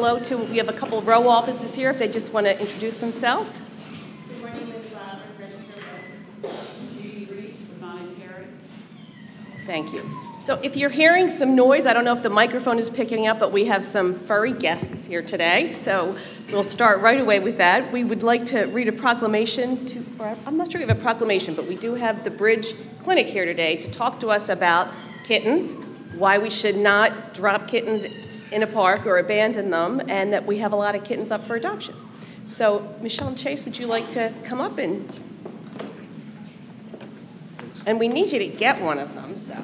hello to, we have a couple row offices here, if they just want to introduce themselves. Good morning, Liz Robert, Judi Reiss, voluntary. Thank you. So if you're hearing some noise, I don't know if the microphone is picking up, but we have some furry guests here today. So we'll start right away with that. We would like to read a proclamation to, or I'm not sure we have a proclamation, but we do have the Bridge Clinic here today to talk to us about kittens, why we should not drop kittens in a park or abandon them, and that we have a lot of kittens up for adoption. So Michelle and Chase, would you like to come up and, and we need you to get one of them, so.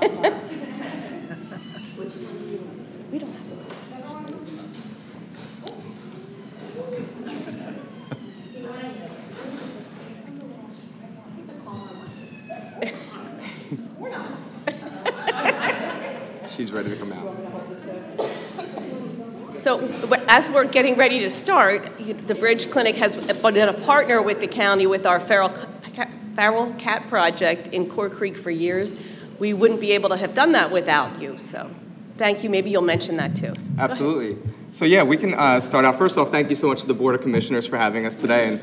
She's ready to come out. So as we're getting ready to start, the Bridge Clinic has been a partner with the county with our feral feral cat project in Core Creek for years. We wouldn't be able to have done that without you, so thank you. Maybe you'll mention that too. Absolutely. So yeah, we can uh, start out. First off, thank you so much to the Board of Commissioners for having us today and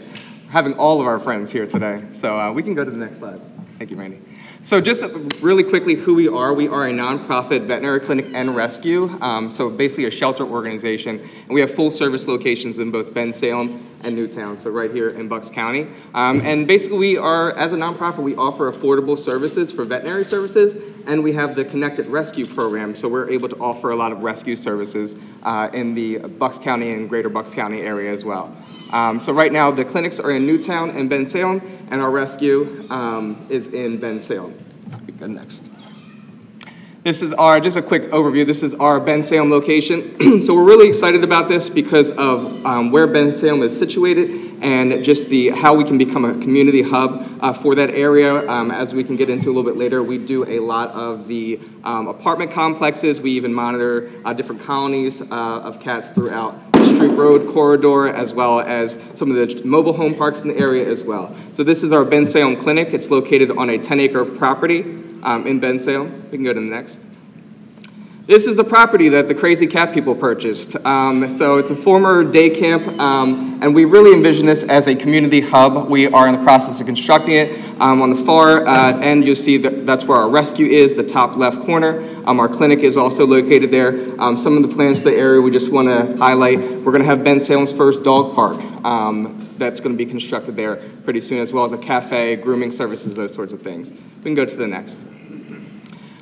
having all of our friends here today. So uh, we can go to the next slide. Thank you, Randy. So just really quickly, who we are. We are a nonprofit veterinary clinic and rescue. Um, so basically a shelter organization. And we have full service locations in both Bensalem and Newtown, so right here in Bucks County. Um, and basically we are, as a nonprofit, we offer affordable services for veterinary services, and we have the Connected Rescue Program, so we're able to offer a lot of rescue services uh, in the Bucks County and greater Bucks County area as well. Um, so right now, the clinics are in Newtown and Bensalem, and our rescue um, is in Bensalem. Go next. This is our, just a quick overview, this is our Bensalem location. so we're really excited about this because of um, where Bensalem is situated and just the, how we can become a community hub uh, for that area. Um, as we can get into a little bit later, we do a lot of the um, apartment complexes. We even monitor uh, different colonies uh, of cats throughout Street Road corridor, as well as some of the mobile home parks in the area as well. So this is our Bensalem Clinic. It's located on a 10-acre property um, in Bensalem. We can go to the next. This is the property that the Crazy Cat people purchased. Um, so it's a former day camp, um, and we really envision this as a community hub. We are in the process of constructing it. Um, on the far uh, end, you'll see that that's where our rescue is, the top left corner. Um, our clinic is also located there. Um, some of the plans for the area we just want to highlight. We're going to have Bensalem's first dog park um, that's going to be constructed there pretty soon, as well as a cafe, grooming services, those sorts of things. We can go to the next.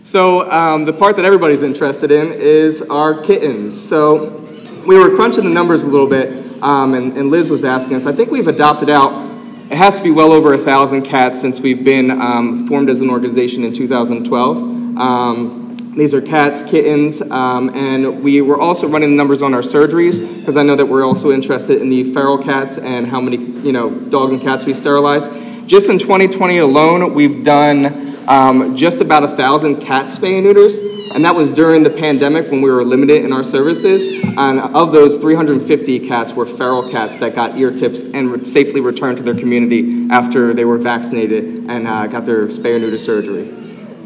So um, the part that everybody's interested in is our kittens. So we were crunching the numbers a little bit, um, and, and Liz was asking us. I think we've adopted out. It has to be well over a thousand cats since we've been um, formed as an organization in 2012. Um, these are cats, kittens, um, and we were also running the numbers on our surgeries because I know that we're also interested in the feral cats and how many you know dogs and cats we sterilize. Just in 2020 alone, we've done um, just about a thousand cat spay and neuters, and that was during the pandemic when we were limited in our services. And of those, 350 cats were feral cats that got ear tips and re- safely returned to their community after they were vaccinated and uh, got their spay or neuter surgery.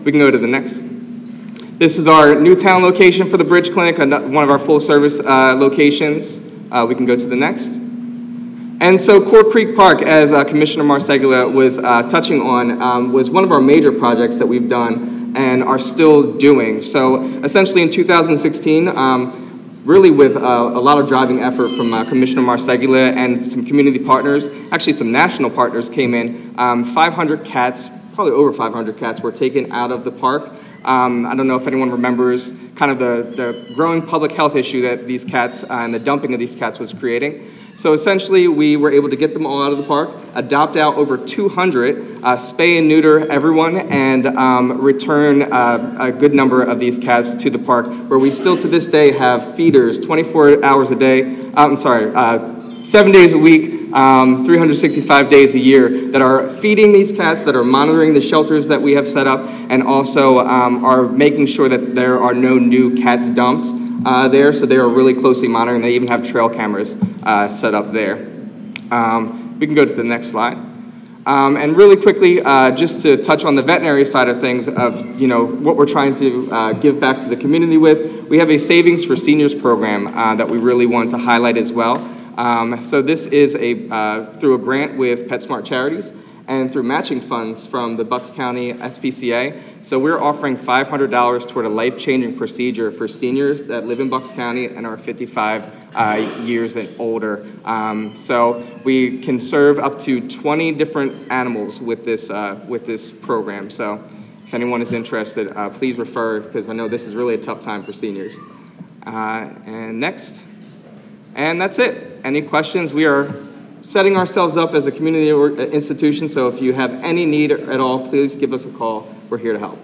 We can go to the next. This is our Newtown location for the Bridge Clinic, one of our full service uh, locations. Uh, we can go to the next. And so Core Creek Park, as uh, Commissioner Marseglia was uh, touching on, um, was one of our major projects that we've done and are still doing. So essentially in 2016, um, really with uh, a lot of driving effort from uh, Commissioner Marseglia and some community partners, actually some national partners came in, um, 500 cats, probably over 500 cats were taken out of the park. Um, I don't know if anyone remembers kind of the, the growing public health issue that these cats uh, and the dumping of these cats was creating. So essentially, we were able to get them all out of the park, adopt out over 200, uh, spay and neuter everyone, and um, return uh, a good number of these cats to the park, where we still to this day have feeders 24 hours a day. uh, I'm sorry, uh, seven days a week, um, 365 days a year, that are feeding these cats, that are monitoring the shelters that we have set up, and also um, are making sure that there are no new cats dumped uh, there. So they are really closely monitoring. They even have trail cameras uh, set up there. Um, we can go to the next slide. Um, and really quickly, uh, just to touch on the veterinary side of things, of you know what we're trying to uh, give back to the community with, we have a savings for seniors program uh, that we really want to highlight as well. Um, so this is a uh, through a grant with PetSmart Charities and through matching funds from the Bucks County SPCA. So we're offering $500 toward a life-changing procedure for seniors that live in Bucks County and are 55 uh, years and older. Um, so we can serve up to 20 different animals with this, uh, with this program. So if anyone is interested, uh, please refer because I know this is really a tough time for seniors. Uh, and next. And that's it. Any questions? We are setting ourselves up as a community uh, institution, so if you have any need at all, please give us a call. We're here to help.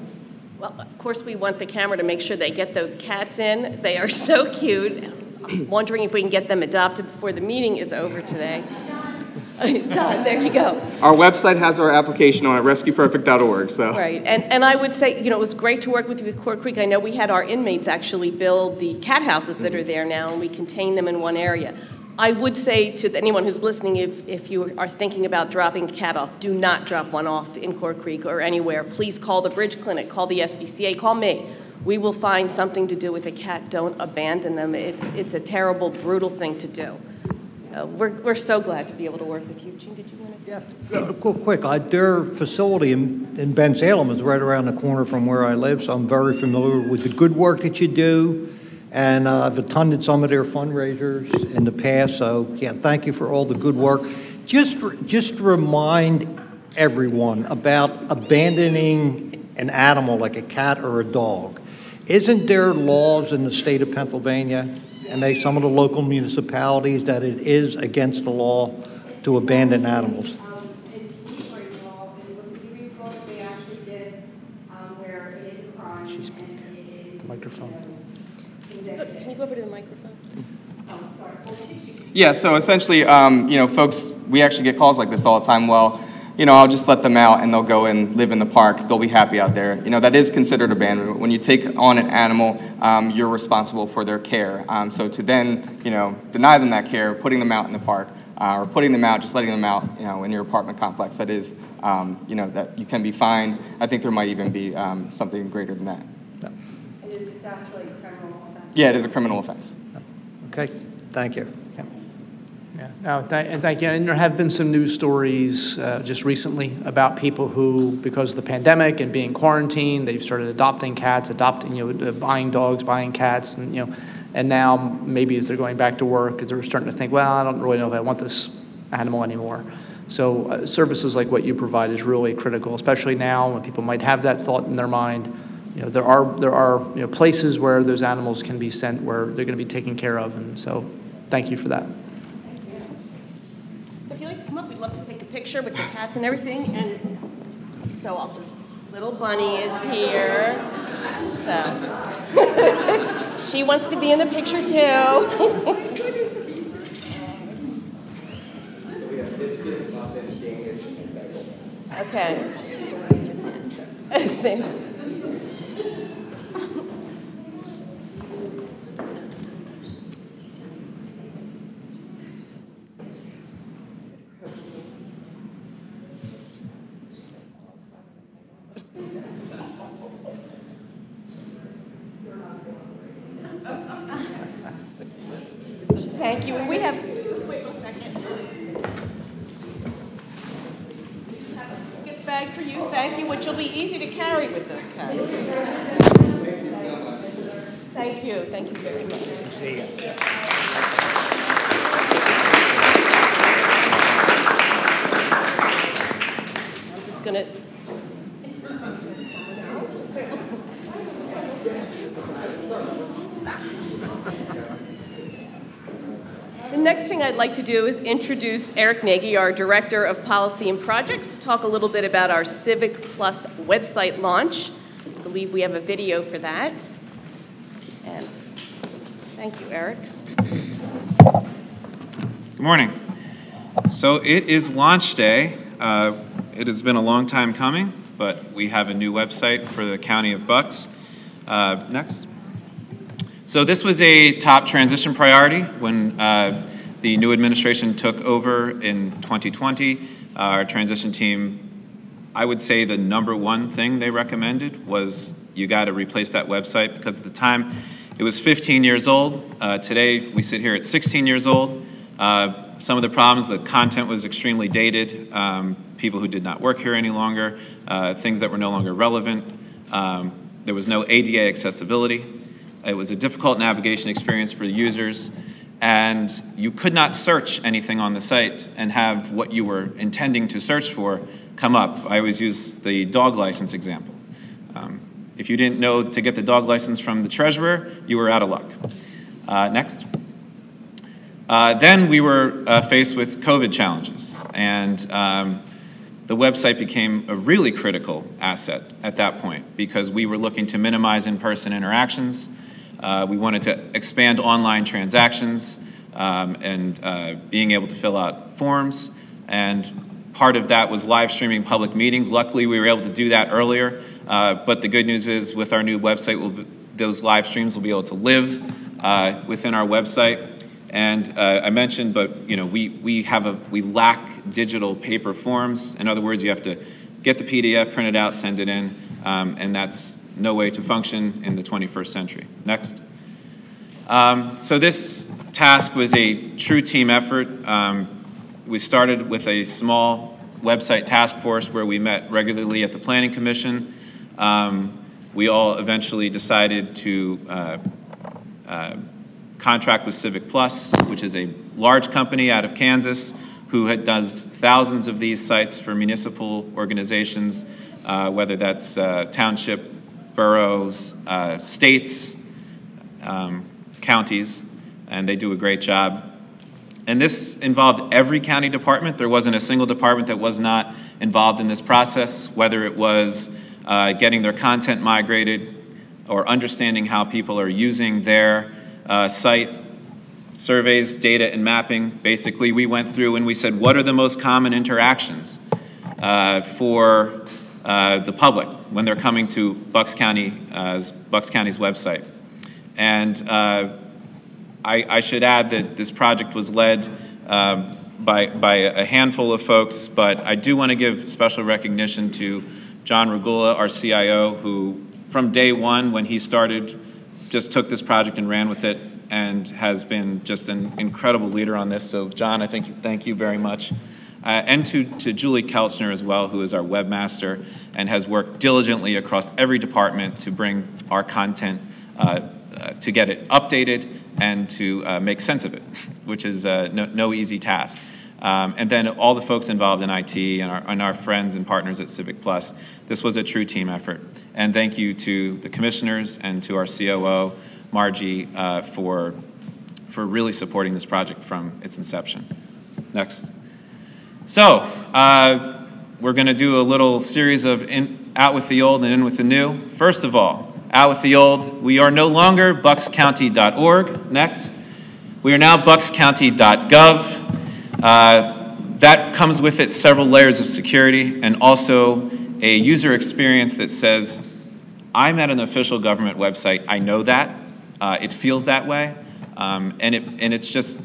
Well, of course, we want the camera to make sure they get those cats in. They are so cute. I'm wondering if we can get them adopted before the meeting is over today. Done, there you go. Our website has our application on it, rescuepurrfect.org, so. Right, and, and I would say, you know, it was great to work with you with Core Creek. I know we had our inmates actually build the cat houses that are there now, and we contain them in one area. I would say to anyone who's listening, if, if you are thinking about dropping a cat off, do not drop one off in Core Creek or anywhere. Please call the Bridge Clinic, call the SPCA, call me. We will find something to do with a cat. Don't abandon them. It's, it's a terrible, brutal thing to do. So we're, we're so glad to be able to work with you. Gene, did you want to? Yeah, uh, real quick, uh, their facility in, in Bensalem is right around the corner from where I live, so I'm very familiar with the good work that you do. And uh, I've attended some of their fundraisers in the past, so yeah, thank you for all the good work. Just, just remind everyone about abandoning an animal like a cat or a dog. Isn't there laws in the state of Pennsylvania and they, some of the local municipalities that it is against the law to abandon animals? Um, it's Detroit law, and it was a hearing law that they actually did, um, where it is a crime and it is. Microphone. Convicted. Can you go over to the microphone? Oh, sorry. Oh, she- she- Yeah, so essentially, um, you know, folks, we actually get calls like this all the time. Well, you know, I'll just let them out and they'll go and live in the park. They'll be happy out there. You know, that is considered abandonment. When you take on an animal, um, you're responsible for their care. Um, so to then, you know, deny them that care, putting them out in the park, uh, or putting them out, just letting them out, you know, in your apartment complex, that is, um, you know, that you can be fined. I think there might even be um, something greater than that. It is, it's actually a criminal offense. Yeah, it is a criminal offense. Okay, thank you. Yeah. No, th- and thank you. And there have been some news stories uh, just recently about people who, because of the pandemic and being quarantined, they've started adopting cats, adopting, you know, buying dogs, buying cats, and, you know, and now maybe as they're going back to work, they're starting to think, well, I don't really know if I want this animal anymore. So uh, services like what you provide is really critical, especially now when people might have that thought in their mind. You know, there are, there are, you know, places where those animals can be sent where they're going to be taken care of, and so thank you for that. So if you'd like to come up, we'd love to take a picture with the cats and everything. And so I'll just, little bunny is here. So she wants to be in the picture too. okay. Thank you. And we have. Just wait one second. Gift bag for you. Thank you, which will be easy to carry with those cats. Thank you. Thank you very much. I'm just gonna. The next thing I'd I'd like to do is introduce Eric Nagy, our Director of Policy and Projects, to talk a little bit about our Civic Plus website launch. I believe we have a video for that. And thank you, Eric. Good morning. So it is launch day. Uh, it has been a long time coming, but we have a new website for the County of Bucks. Uh, next. So this was a top transition priority when uh, the new administration took over in 2020. Our transition team, I would say the number one thing they recommended was you got to replace that website because at the time it was 15 years old. Uh, today we sit here at 16 years old. Uh, some of the problems, the content was extremely dated, um, people who did not work here any longer, uh, things that were no longer relevant. Um, there was no ADA accessibility. It was a difficult navigation experience for the users, and you could not search anything on the site and have what you were intending to search for come up. I always use the dog license example. Um, if you didn't know to get the dog license from the treasurer, you were out of luck. Uh, next. Uh, then we were uh, faced with COVID challenges, and um, the website became a really critical asset at that point because we were looking to minimize in-person interactions. Uh, we wanted to expand online transactions um, and uh, being able to fill out forms, and part of that was live streaming public meetings. Luckily, we were able to do that earlier, uh, but the good news is with our new website, we'll, those live streams will be able to live uh, within our website. And uh, I mentioned, but you know, we, we have a, we lack digital paper forms. In other words, you have to get the PDF, print it out, send it in, um, and that's no way to function in the 21st century. Next. Um, so this task was a true team effort. Um, we started with a small website task force where we met regularly at the Planning Commission. Um, we all eventually decided to uh, uh, contract with Civic Plus, which is a large company out of Kansas who had, does thousands of these sites for municipal organizations, uh, whether that's uh, township, boroughs, uh, states, um, counties, and they do a great job. And this involved every county department. There wasn't a single department that was not involved in this process, whether it was uh, getting their content migrated or understanding how people are using their uh, site surveys, data, and mapping. Basically, we went through and we said, what are the most common interactions uh, for uh, the public when they're coming to Bucks, County, uh, Bucks County's website? And uh, I, I, should add that this project was led um, by, by a handful of folks, but I do want to give special recognition to John Regula, our CIO, who from day one when he started just took this project and ran with it and has been just an incredible leader on this. So, John, I think thank you very much. Uh, and to, to Julie Kelchner as well, who is our webmaster and has worked diligently across every department to bring our content, uh, uh, to get it updated and to uh, make sense of it, which is uh, no, no, easy task. Um, and then all the folks involved in IT and our, and our friends and partners at Civic Plus. This was a true team effort. And thank you to the commissioners and to our COO, Margie, uh, for, for really supporting this project from its inception. Next. So, uh, we're going to do a little series of in, out with the old and in with the new. First of all, out with the old, we are no longer buckscounty.org. Next. We are now buckscounty.gov. Uh, that comes with it several layers of security and also a user experience that says, I'm at an official government website, I know that, uh, it feels that way, um, and, it, and it's just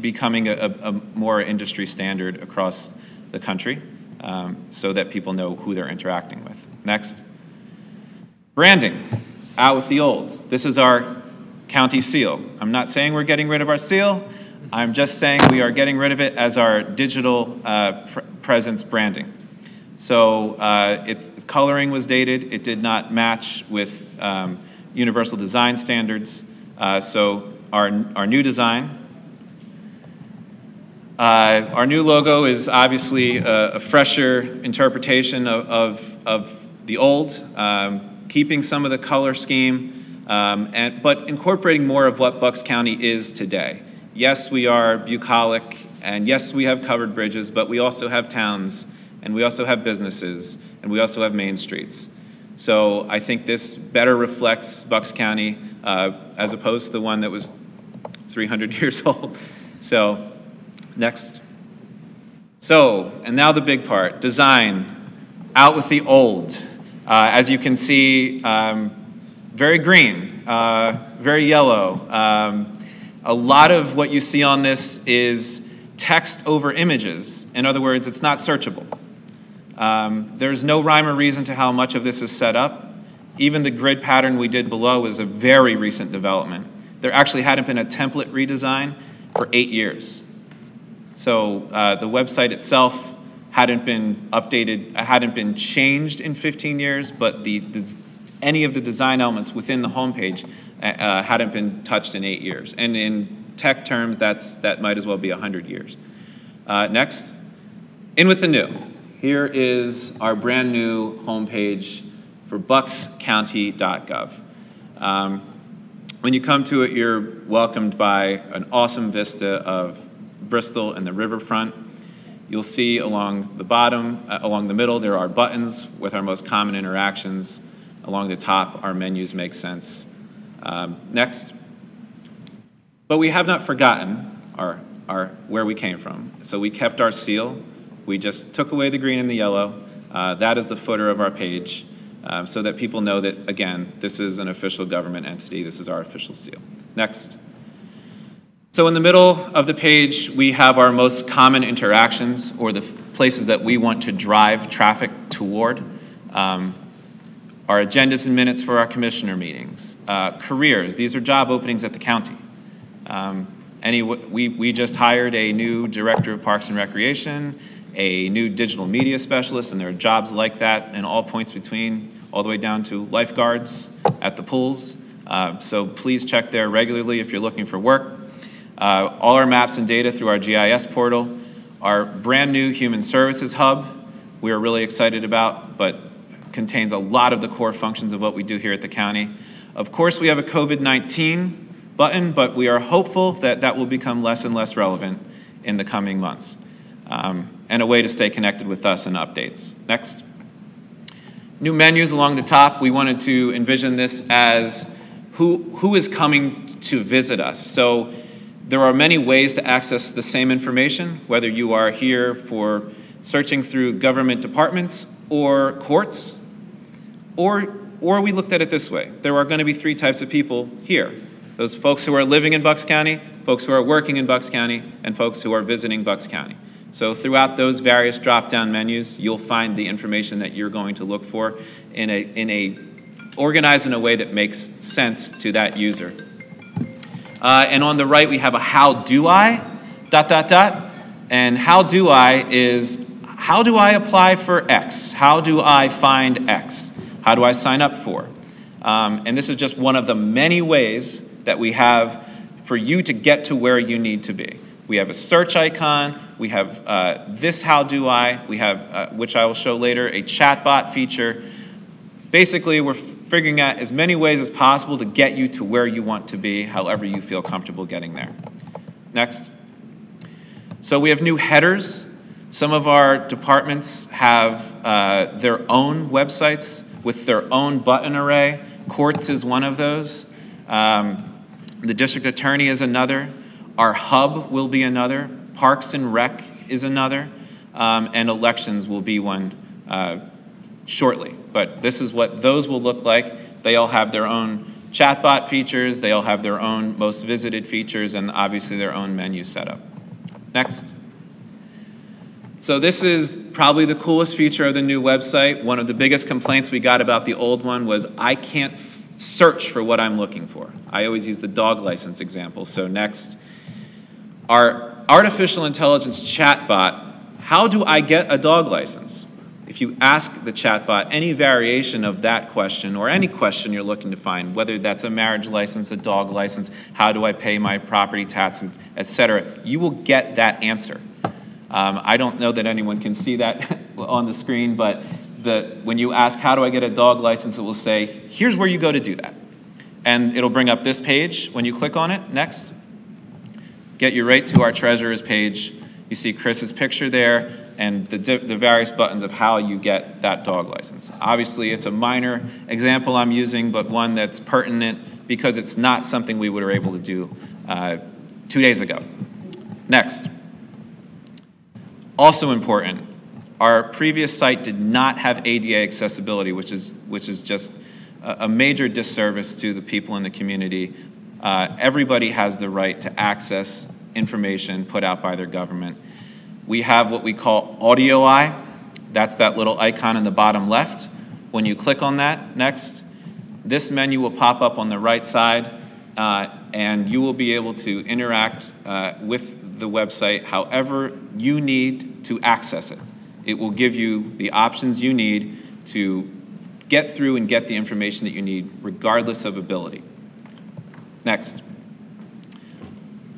becoming a, a, more industry standard across the country um, so that people know who they're interacting with. Next. Branding, out with the old. This is our county seal. I'm not saying we're getting rid of our seal, I'm just saying we are getting rid of it as our digital uh, pr presence branding. So uh, its, its, coloring was dated. It did not match with um, universal design standards. Uh, so our, our new design, uh, our new logo is obviously a, a fresher interpretation of, of, of the old, um, keeping some of the color scheme, um, and, but incorporating more of what Bucks County is today. yes, we are bucolic, and yes, we have covered bridges, but we also have towns, and we also have businesses, and we also have main streets. So I think this better reflects Bucks County uh, as opposed to the one that was 300 years old. So, next. So, and now the big part design. Out with the old. Uh, as you can see, um, very green, uh, very yellow. Um, a lot of what you see on this is text over images. In other words, it's not searchable. Um, there's no rhyme or reason to how much of this is set up. Even the grid pattern we did below is a very recent development. There actually hadn't been a template redesign for eight years. So uh, the website itself hadn't been updated, hadn't been changed in 15 years, but the, the any of the design elements within the homepage uh, uh, hadn't been touched in eight years. And in tech terms, that's, that might as well be 100 years. Uh, next, in with the new. Here is our brand new homepage for buckscounty.gov. Um, when you come to it, you're welcomed by an awesome vista of Bristol and the riverfront. You'll see along the bottom, uh, along the middle, there are buttons with our most common interactions. Along the top, our menus make sense. Um, next. But we have not forgotten our, our, where we came from. So we kept our seal. We just took away the green and the yellow. Uh, that is the footer of our page um, so that people know that, again, this is an official government entity. This is our official seal. Next. So in the middle of the page, we have our most common interactions or the places that we want to drive traffic toward. Um, our agendas and minutes for our commissioner meetings. Uh, careers, these are job openings at the county. Um, any, we, we just hired a new director of parks and recreation, a new digital media specialist, and there are jobs like that in all points between, all the way down to lifeguards at the pools. Uh, so please check there regularly if you're looking for work. Uh, all our maps and data through our GIS portal, our brand new human services hub, we are really excited about, but contains a lot of the core functions of what we do here at the county. Of course, we have a COVID 19 button, but we are hopeful that that will become less and less relevant in the coming months. Um, and a way to stay connected with us and updates. Next. New menus along the top. We wanted to envision this as who, who is coming to visit us. So there are many ways to access the same information, whether you are here for searching through government departments or courts, or, or we looked at it this way there are going to be three types of people here those folks who are living in Bucks County, folks who are working in Bucks County, and folks who are visiting Bucks County. So throughout those various drop-down menus, you'll find the information that you're going to look for in a, in a organized in a way that makes sense to that user. Uh, and on the right, we have a how do I, dot, dot, dot. And how do I is how do I apply for X? How do I find X? How do I sign up for? Um, and this is just one of the many ways that we have for you to get to where you need to be. We have a search icon, we have uh, this how do I, we have, uh, which I will show later, a chatbot feature. Basically, we're figuring out as many ways as possible to get you to where you want to be, however you feel comfortable getting there. Next. So we have new headers. Some of our departments have uh, their own websites with their own button array. Courts is one of those. Um, the district attorney is another. Our hub will be another. Parks and Rec is another. Um, and elections will be one uh, shortly. But this is what those will look like. They all have their own chatbot features, they all have their own most visited features, and obviously their own menu setup. Next. So this is probably the coolest feature of the new website. One of the biggest complaints we got about the old one was I can't search for what I'm looking for. I always use the dog license example. So next, our artificial intelligence chatbot, how do I get a dog license? If you ask the chatbot any variation of that question or any question you're looking to find, whether that's a marriage license, a dog license, how do I pay my property taxes, et cetera, you will get that answer. Um, I don't know that anyone can see that on the screen, but the, when you ask, how do I get a dog license, it will say, here's where you go to do that. And it'll bring up this page when you click on it, next. get you right to our treasurer's page. You see Chris's picture there and the, the various buttons of how you get that dog license. Obviously, it's a minor example I'm using, but one that's pertinent because it's not something we were able to do uh, two days ago. Next. Also important, our previous site did not have ADA accessibility, which is, which is just a, a major disservice to the people in the community. Uh, everybody has the right to access information put out by their government. We have what we call Audio Eye. That's that little icon in the bottom left. When you click on that, next, this menu will pop up on the right side, uh, and you will be able to interact uh, with the website however you need to access it. It will give you the options you need to get through and get the information that you need, regardless of ability. Next.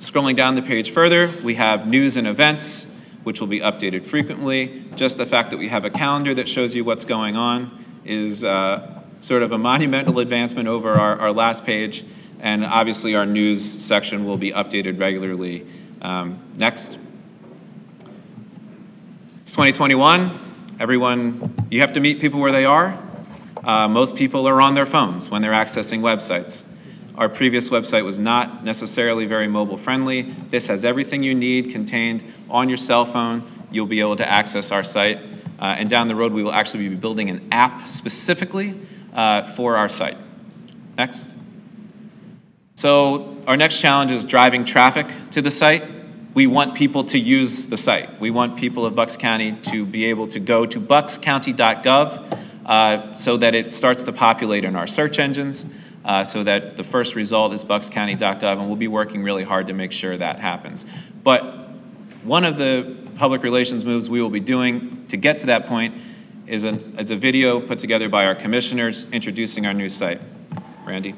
Scrolling down the page further, we have news and events, which will be updated frequently. Just the fact that we have a calendar that shows you what's going on is uh, sort of a monumental advancement over our, our last page. And obviously, our news section will be updated regularly. Um, next. It's 2021. Everyone, you have to meet people where they are. Uh, most people are on their phones when they're accessing websites. Our previous website was not necessarily very mobile friendly. This has everything you need contained on your cell phone. You'll be able to access our site. Uh, and down the road, we will actually be building an app specifically uh, for our site. Next. So, our next challenge is driving traffic to the site. We want people to use the site. We want people of Bucks County to be able to go to buckscounty.gov uh, so that it starts to populate in our search engines uh, so that the first result is buckscounty.gov, and we'll be working really hard to make sure that happens. But one of the public relations moves we will be doing to get to that point is is a video put together by our commissioners introducing our new site. Randy?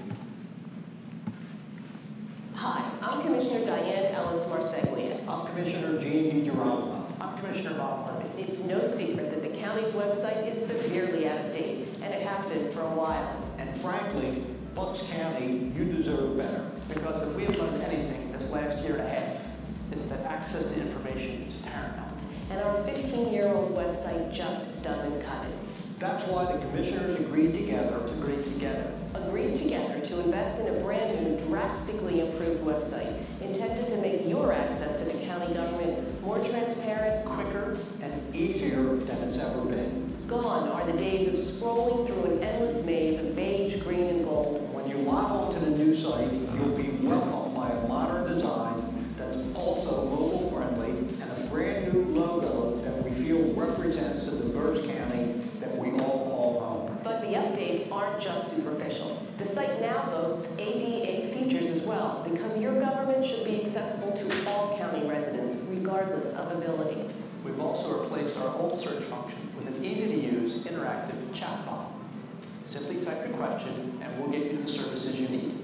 Hi, I'm Commissioner Diane Ellis Marseglia. I'm Commissioner Gene DiGirolamo. I'm Commissioner Bob Harvie. It's no secret that the county's website is severely out of date, and it has been for a while. And frankly, Bucks County, you deserve better. Because if we have learned anything this last year and a half, it's that access to information is paramount. And our 15-year-old website just doesn't cut it. That's why the commissioners agreed together to Agreed together. Agreed together to invest in a brand-new, drastically improved website intended to make your access to the county government more transparent, Quicker, and easier than it's ever been. Gone are the days of scrolling through an endless maze of beige, green, and gold. When you log on to the new site, you'll be welcomed by a modern design that's also mobile friendly and a brand new logo that we feel represents the diverse county that we all call home. But the updates aren't just superficial. The site now boasts ADA features as well, because your government should be accessible to all county residents, regardless of ability. we've also replaced our old search function with an easy-to-use interactive chatbot. Simply type your question, and we'll get you the services you need.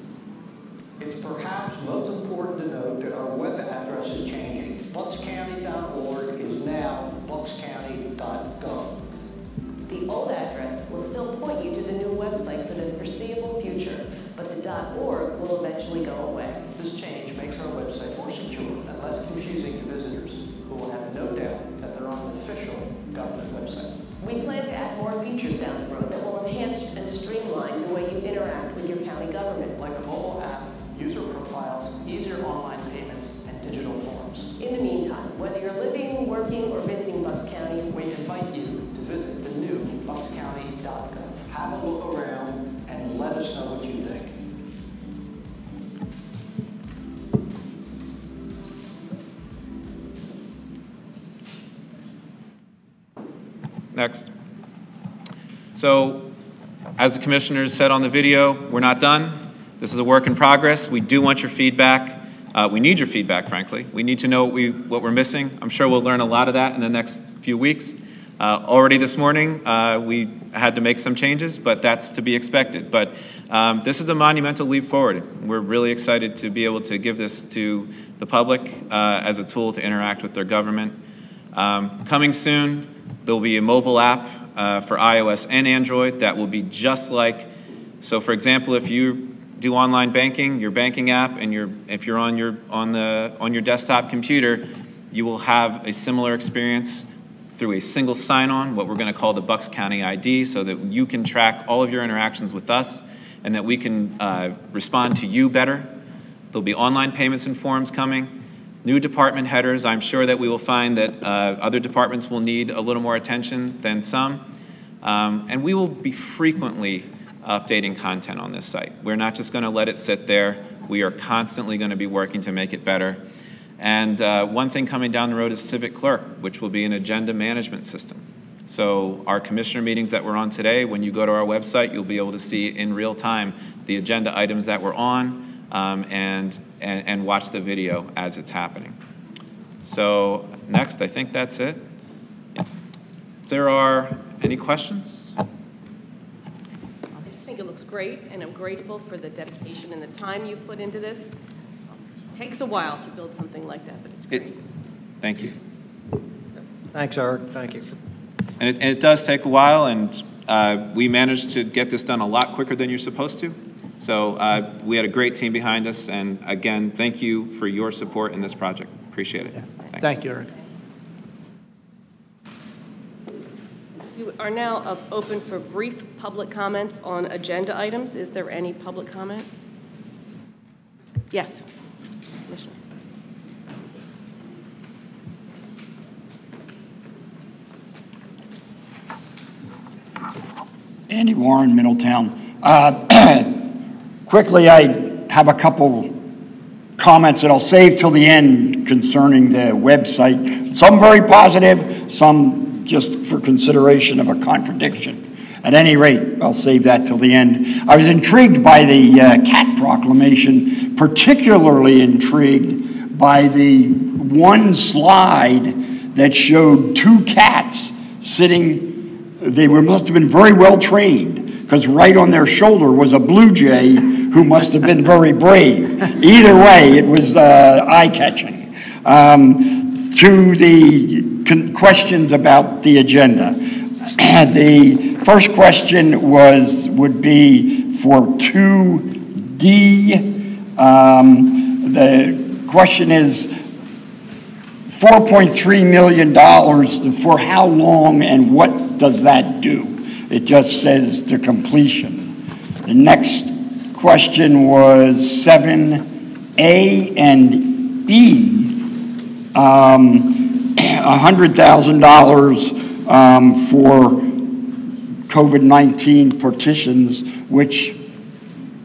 It's perhaps most important to note that our web address is changing. Buckscounty.org is now buckscounty.gov. The old address will still point you to the new website for the foreseeable future, but the .org will eventually go away. This change makes our website more secure and less confusing to visitors who will have no doubt that they're on an official government website. We plan to add more features down the road that will enhance and streamline the way you interact with your county government. Like a mobile app, user profiles, easier online payments, and digital forms. In the meantime, whether you're living, working, or visiting Bucks County, We invite you visit the new buckscounty.gov. Have a look around and let us know what you think. Next. So, as the commissioners said on the video, we're not done. This is a work in progress. We do want your feedback. Uh, we need your feedback, frankly. We need to know what, we, what we're missing. I'm sure we'll learn a lot of that in the next few weeks. Uh, already this morning, uh, we had to make some changes, but that's to be expected. But um, this is a monumental leap forward. We're really excited to be able to give this to the public uh, as a tool to interact with their government. Um, coming soon, there will be a mobile app uh, for iOS and Android that will be just like. So, for example, if you do online banking, your banking app, and your, if you're on your, on the, on your desktop computer, you will have a similar experience through a single sign-on, what we're going to call the Bucks County ID, so that you can track all of your interactions with us and that we can uh, respond to you better. There'll be online payments and forms coming, new department headers. I'm sure that we will find that uh, other departments will need a little more attention than some. Um, and we will be frequently updating content on this site. We're not just going to let it sit there. We are constantly going to be working to make it better. And uh, one thing coming down the road is Civic Clerk, which will be an agenda management system. So our commissioner meetings that we're on today, when you go to our website, you'll be able to see in real time the agenda items that we're on um, and, and, and watch the video as it's happening. So next, I think that's it. Yeah. If there are any questions? I just think it looks great, and I'm grateful for the dedication and the time you've put into this. Takes a while to build something like that, but it's It, great. thank you. Thanks, Eric, thank you. And it, and it does take a while, and uh, we managed to get this done a lot quicker than you're supposed to. So uh, we had a great team behind us, and again, thank you for your support in this project. Appreciate it. Thanks. Thank you, Eric. You are now open for brief public comments on agenda items. Is there any public comment? Yes, Commissioner. Andy Warren, Middletown. Uh, Quickly, I have a couple comments that I'll save till the end concerning the website. Some very positive, some just for consideration of a contradiction. At any rate, I'll save that till the end. I was intrigued by the uh, cat proclamation, particularly intrigued by the one slide that showed two cats sitting they were, must have been very well trained because right on their shoulder was a blue jay who must have been very brave. Either way, it was uh, eye catching. Um, to the questions about the agenda. the first question was would be for 2D. Um, the question is $4.3 million for how long and what does that do? It just says to completion. The next question was 7A and E, um, $100,000 um, for COVID-19 partitions, which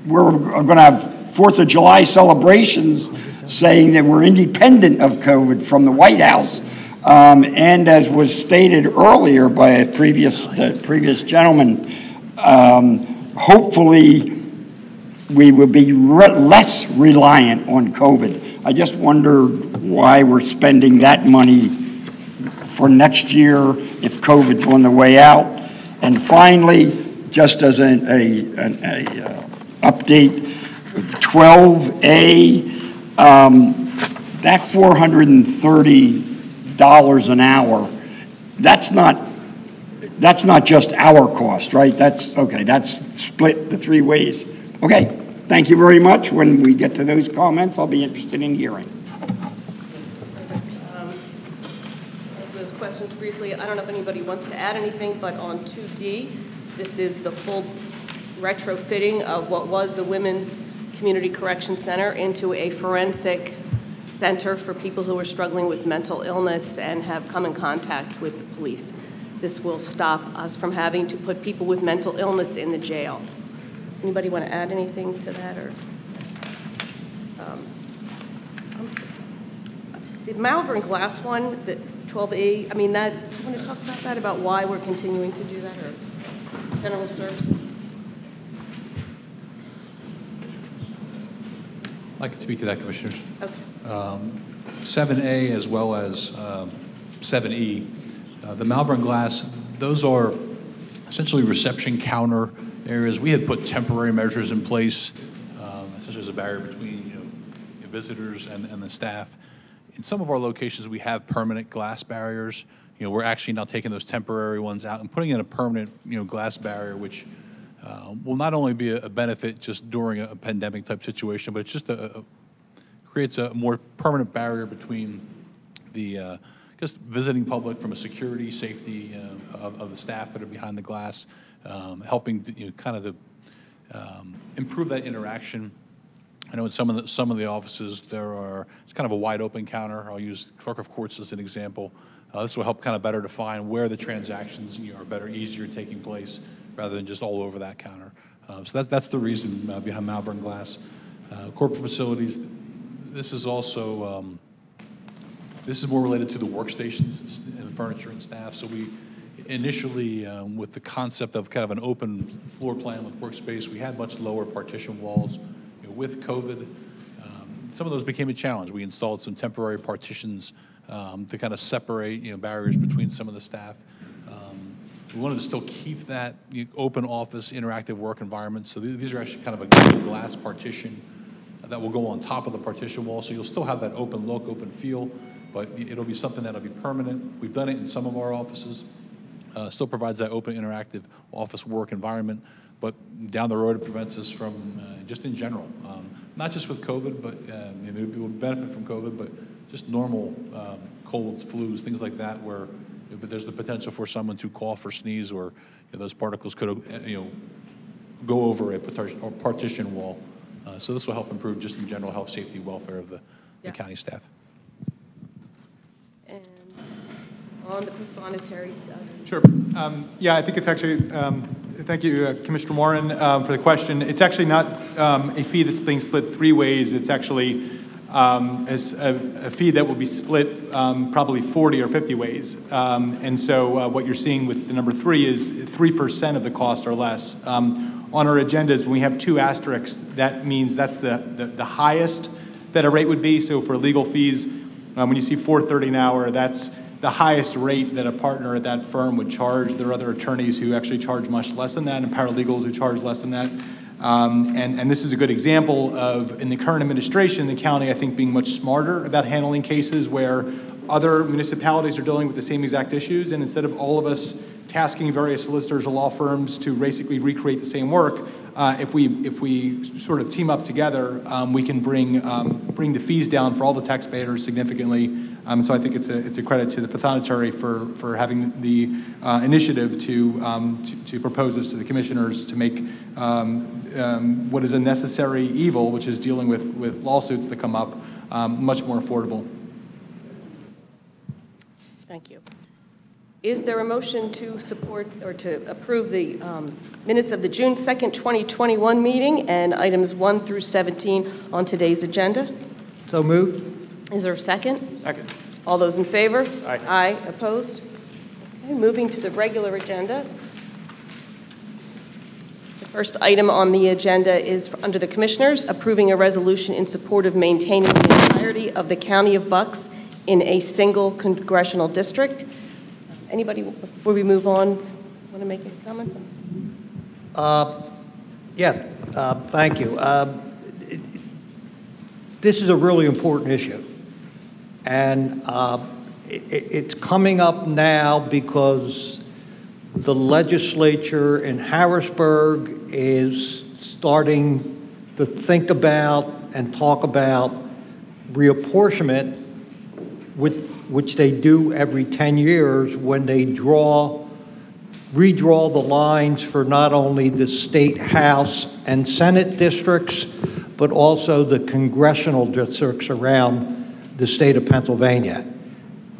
we're going to have Fourth of July celebrations saying that we're independent of COVID from the White House. Um, and as was stated earlier by a previous, the previous gentleman, um, hopefully we will be re- less reliant on COVID. I just wonder why we're spending that money for next year if COVID's on the way out. And finally, just as a, a, an a, uh, update, 12A, um, that $430 an hour, that's not, that's not just our cost, right? That's, okay, that's split the three ways. Okay, thank you very much. When we get to those comments, I'll be interested in hearing. Um, answer those questions briefly. I don't know if anybody wants to add anything, but on 2D, this is the full retrofitting of what was the Women's Community Correction Center into a forensic center for people who are struggling with mental illness and have come in contact with the police. This will stop us from having to put people with mental illness in the jail. Anybody want to add anything to that, or? um, The Malvern Glass one, the 12A, I mean, that, do you want to talk about that, about why we're continuing to do that, or general services? I can speak to that, Commissioners. Okay. 7A as well as um, 7E. Uh, The Malvern glass, those are essentially reception counter areas. We had put temporary measures in place, um, such as a barrier between, you know, visitors and, and the staff. In some of our locations, we have permanent glass barriers. You know, we're actually now taking those temporary ones out and putting in a permanent, you know, glass barrier, which uh, will not only be a a benefit just during a pandemic type situation, but it's just a, a- creates a more permanent barrier between the, uh, just visiting public from a security, safety uh, of, of the staff that are behind the glass, um, helping, to, you know, kind of the, um, improve that interaction. I know in some of the, some of the offices, there are, it's kind of a wide open counter. I'll use clerk of courts as an example. Uh, This will help kind of better define where the transactions you know, are better, easier taking place, rather than just all over that counter. Um, So that's, that's the reason uh, behind Malvern Glass. Uh, Corporate facilities, this is also, um, this is more related to the workstations and furniture and staff. So we initially, um, with the concept of kind of an open floor plan with workspace, we had much lower partition walls. You know, With COVID, um, some of those became a challenge. We installed some temporary partitions um, to kind of separate, you know, barriers between some of the staff. Um, We wanted to still keep that open office, interactive work environment. So th- these are actually kind of a glass partition that will go on top of the partition wall, so you'll still have that open look, open feel, but it'll be something that'll be permanent. We've done it in some of our offices. Uh, Still provides that open, interactive office work environment, but down the road, it prevents us from, uh, just in general, um, not just with COVID, but uh, maybe it would benefit from COVID, but just normal um, colds, flus, things like that, where but there's the potential for someone to cough or sneeze, or you know, those particles could, uh, you know, go over a partition, wall. Uh, So this will help improve just the general health, safety, welfare of the, the county staff. And on the monetary, uh, Sure. Um, Yeah, I think it's actually, um, thank you, uh, Commissioner Warren, um, for the question. It's actually not um, a fee that's being split three ways. It's actually um, is a a fee that will be split um, probably 40 or 50 ways. Um, And so uh, what you're seeing with the number three is 3% of the cost or less. On our agendas, when we have two asterisks, that means that's the the the highest that a rate would be. So for legal fees, um, when you see 430 an hour, that's the highest rate that a partner at that firm would charge. There are other attorneys who actually charge much less than that, and paralegals who charge less than that. Um, and, and this is a good example of, in the current administration, the county, I think, being much smarter about handling cases where other municipalities are dealing with the same exact issues, and instead of all of us tasking various solicitors or law firms to basically recreate the same work, uh, if we if we sort of team up together, um, we can bring um, bring the fees down for all the taxpayers significantly. Um, so I think it's a it's a credit to the Prothonotary for for having the uh, initiative to, um, to to propose this to the commissioners to make um, um, what is a necessary evil, which is dealing with with lawsuits that come up, much more affordable. thank you. Is there a motion to support or to approve the um, minutes of the June 2nd, 2021 meeting and items 1 through 17 on today's agenda? So moved? Is there a second? Second. All those in favor? Aye. Aye, opposed? Okay, moving to the regular agenda. The first item on the agenda is, for- under the Commissioners, approving a resolution in support of maintaining the entirety of the County of Bucks in a single congressional district. Anybody, before we move on, want to make any comments? Yeah, uh, thank you. Uh, it- it- This is a really important issue. And uh, i- i- it's coming up now because the legislature in Harrisburg is starting to think about and talk about reapportionment with, which they do every 10 years when they draw redraw the lines for not only the state house and senate districts, but also the congressional districts around the state of Pennsylvania.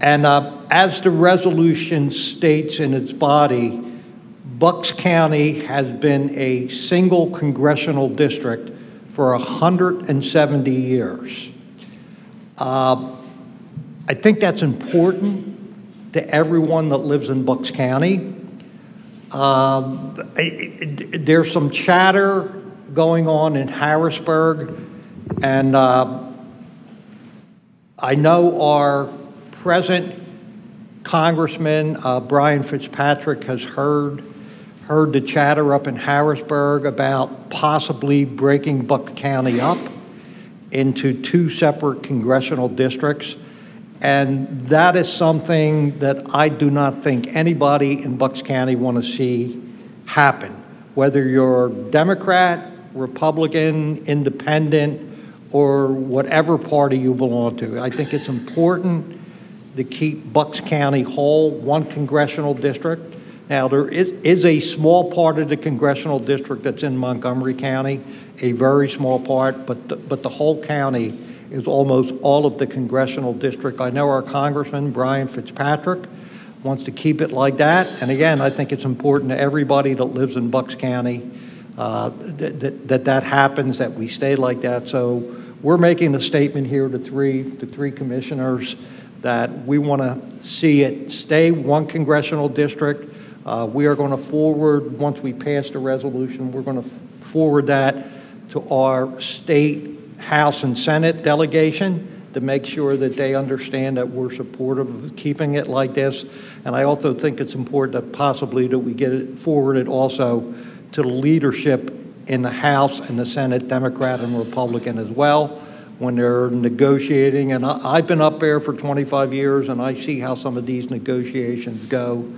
And uh, as the resolution states in its body, Bucks County has been a single congressional district for 170 years. Uh, I think that's important to everyone that lives in Bucks County. Um, There's some chatter going on in Harrisburg, and uh, I know our present Congressman, uh, Brian Fitzpatrick, has heard, heard the chatter up in Harrisburg about possibly breaking Buck County up into two separate congressional districts. And that is something that I do not think anybody in Bucks County want to see happen. whether you're Democrat, Republican, Independent, or whatever party you belong to. I think it's important to keep Bucks County whole, one congressional district. Now, there is, is a small part of the congressional district that's in Montgomery County, a very small part, but the, but the whole county is almost all of the congressional district. I know our Congressman, Brian Fitzpatrick, wants to keep it like that. And again, I think it's important to everybody that lives in Bucks County uh, that, that, that that happens, that we stay like that. So we're making a statement here to three, to three commissioners that we want to see it stay one congressional district. Uh, we are going to forward, once we pass the resolution, we're going to forward that to our state House and Senate delegation to make sure that they understand that we're supportive of keeping it like this. And I also think it's important that possibly that we get it forwarded also to the leadership in the House and the Senate, Democrat and Republican as well, when they're negotiating. And I, I've been up there for 25 years, and I see how some of these negotiations go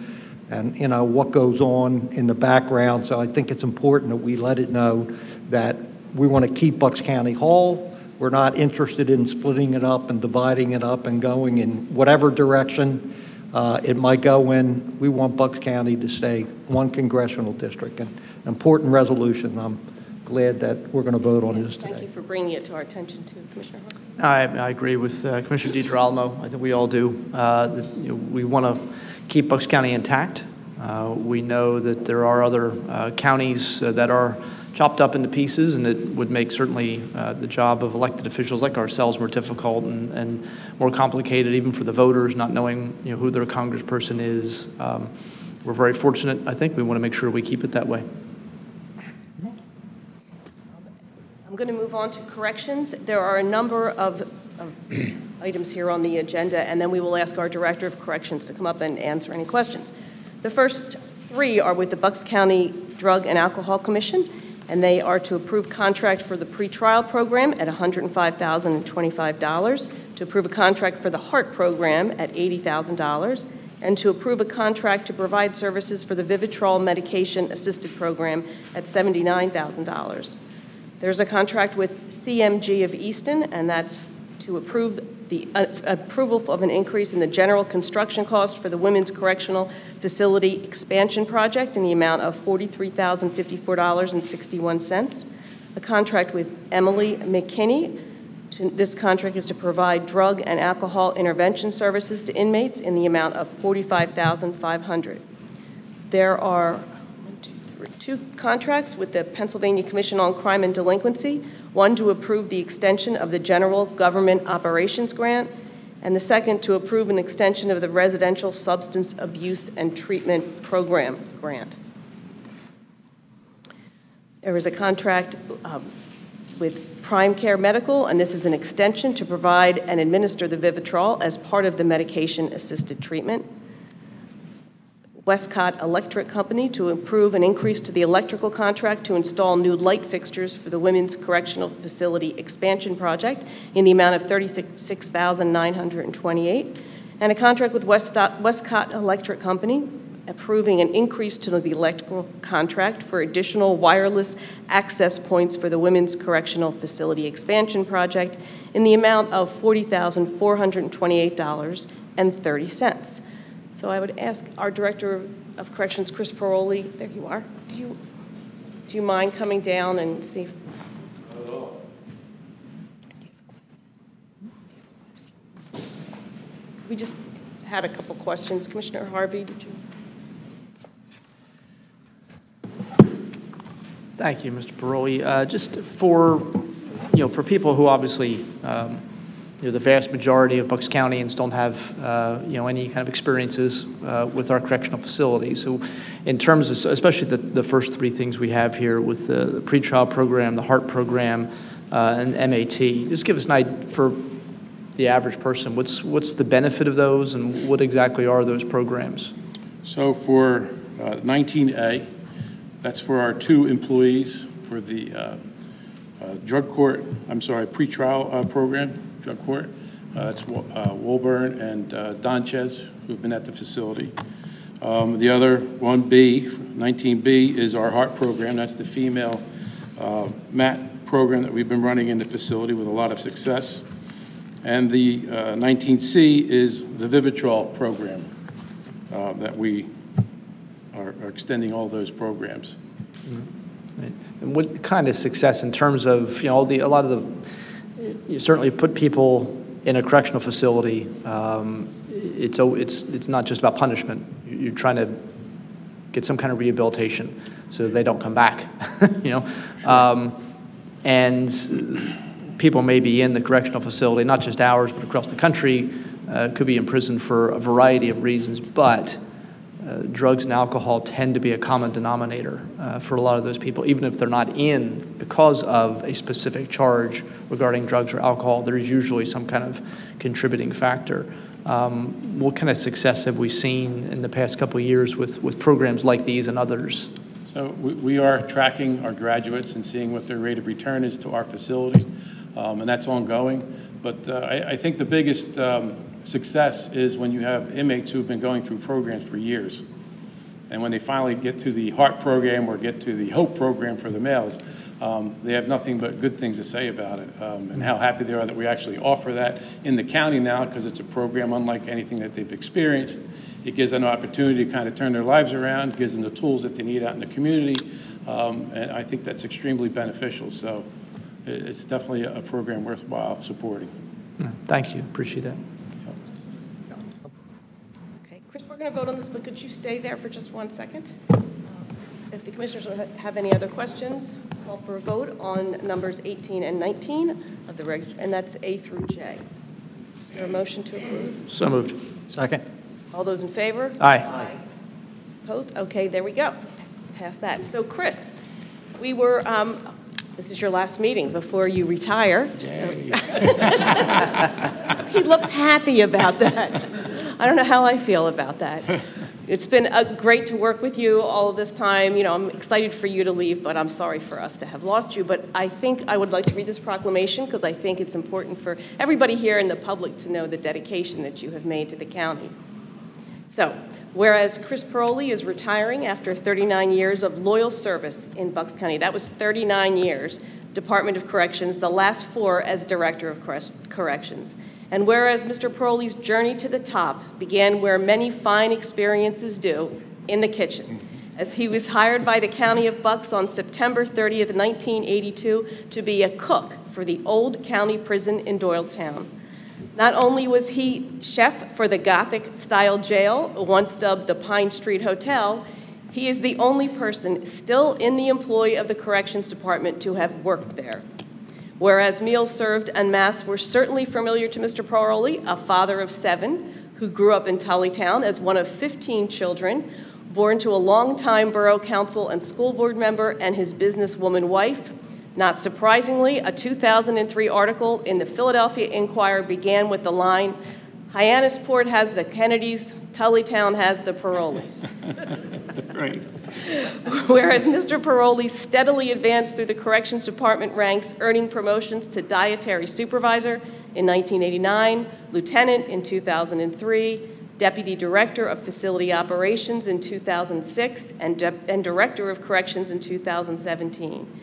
and, you know, what goes on in the background. So I think it's important that we let it know that we want to keep Bucks County whole. We're not interested in splitting it up and dividing it up and going in whatever direction uh, it might go in. We want Bucks County to stay one congressional district. And an important resolution. I'm glad that we're going to vote on this today. Thank today. you for bringing it to our attention, too, Commissioner Harvie. I, I agree with uh, Commissioner DiGirolamo. I think we all do. Uh, that, you know, we want to keep Bucks County intact. Uh, we know that there are other uh, counties uh, that are chopped up into pieces, and it would make certainly uh, the job of elected officials like ourselves more difficult and, and more complicated, even for the voters, not knowing you know, who their congressperson is. Um, we're very fortunate, I think. We want to make sure we keep it that way. I'm going to move on to corrections. There are a number of, of items here on the agenda, and then we will ask our Director of Corrections to come up and answer any questions. The first three are with the Bucks County Drug and Alcohol Commission, and they are to approve contract for the pretrial program at $105,025, to approve a contract for the HEART program at $80,000, and to approve a contract to provide services for the Vivitrol medication assisted program at $79,000. There's a contract with CMG of Easton, and that's to approve the uh, approval of an increase in the general construction cost for the Women's Correctional Facility Expansion Project in the amount of $43,054.61. A contract with Emily McKinney. To, this contract is to provide drug and alcohol intervention services to inmates in the amount of 45,500. There are two contracts with the Pennsylvania Commission on Crime and Delinquency, one to approve the extension of the General Government Operations Grant, and the second to approve an extension of the Residential Substance Abuse and Treatment Program grant. There is a contract um, with Prime Care Medical, and this is an extension to provide and administer the Vivitrol as part of the medication-assisted treatment. Westcott Electric Company to approve an increase to the electrical contract to install new light fixtures for the Women's Correctional Facility Expansion Project in the amount of 36,928, and a contract with Westcott Electric Company approving an increase to the electrical contract for additional wireless access points for the Women's Correctional Facility Expansion Project in the amount of $40,428.30. So I would ask our Director of Corrections, Chris Paroli, there you are. Do you, do you mind coming down and see? If, we just had a couple questions. Commissioner Harvie, did you? Thank you, Mr. Paroli. Uh, just for, you know, for people who obviously um, you know, the vast majority of Bucks Countyans don't have, uh, you know, any kind of experiences uh, with our correctional facilities. So in terms of, especially the, the first three things we have here with the, the pretrial program, the HEART program, uh, and MAT, just give us an idea for the average person, what's, what's the benefit of those and what exactly are those programs? So for 19A, uh, that's for our two employees for the uh, uh, drug court, I'm sorry, pretrial program court. Uh, it's uh, Wolburn and uh, Donchez, who've been at the facility. Um, The other, 1B, 19B, is our HEART program. That's the female MAT program that we've been running in the facility with a lot of success. And the uh, 19C is the Vivitrol program that we are are extending all those programs. And what kind of success in terms of, you know, all the, a lot of the, you certainly put people in a correctional facility, um, it's, it's, it's not just about punishment. You're trying to get some kind of rehabilitation so they don't come back, you know? Um, And people may be in the correctional facility, not just ours, but across the country, uh, could be in prison for a variety of reasons, but uh, drugs and alcohol tend to be a common denominator uh, for a lot of those people, even if they're not in because of a specific charge regarding drugs or alcohol. There's usually some kind of contributing factor. Um, what kind of success have we seen in the past couple of years with, with programs like these and others? So we- we are tracking our graduates and seeing what their rate of return is to our facility, um, and that's ongoing. But uh, I I think the biggest um, success is when you have inmates who've been going through programs for years. And when they finally get to the HEART program or get to the HOPE program for the males, um, they have nothing but good things to say about it, um, and how happy they are that we actually offer that in the county now, because it's a program unlike anything that they've experienced. It gives them an opportunity to kind of turn their lives around, gives them the tools that they need out in the community, um, and I think that's extremely beneficial. So it's definitely a program worthwhile supporting. Thank you, appreciate that. Okay, Chris, we're going to vote on this, but could you stay there for just one second? If the commissioners have any other questions, call for a vote on numbers 18 and 19 of the reg, and that's A through J. Is there a motion to approve? So moved. Second. All those in favor? Aye. Opposed? Okay, there we go. Pass that. So Chris, we were, um, this is your last meeting before you retire. so- He looks happy about that. I don't know how I feel about that. It's been uh, great to work with you all of this time. You know, I'm excited for you to leave, but I'm sorry for us to have lost you. But I think I would like to read this proclamation because I think it's important for everybody here and the public to know the dedication that you have made to the county. So, whereas Chris Paroli is retiring after 39 years of loyal service in Bucks County, that was 39 years, Department of Corrections, the last four as Director of Corrections. And whereas Mr. Paroli's journey to the top began where many fine experiences do, in the kitchen, as he was hired by the County of Bucks on September 30th, 1982, to be a cook for the Old County Prison in Doylestown. Not only was he chef for the Gothic style jail, once dubbed the Pine Street Hotel, he is the only person still in the employ of the Corrections Department to have worked there. Whereas meals served en masse were certainly familiar to Mr. Paroli, a father of seven who grew up in Tullytown as one of 15 children, born to a longtime borough council and school board member and his businesswoman wife. Not surprisingly, a 2003 article in the Philadelphia Inquirer began with the line, Hyannisport has the Kennedys, Tullytown has the Parolis. Right. Whereas Mr. Paroli steadily advanced through the Corrections Department ranks, earning promotions to dietary supervisor in 1989, lieutenant in 2003, deputy director of facility operations in 2006, and, and director of corrections in 2017.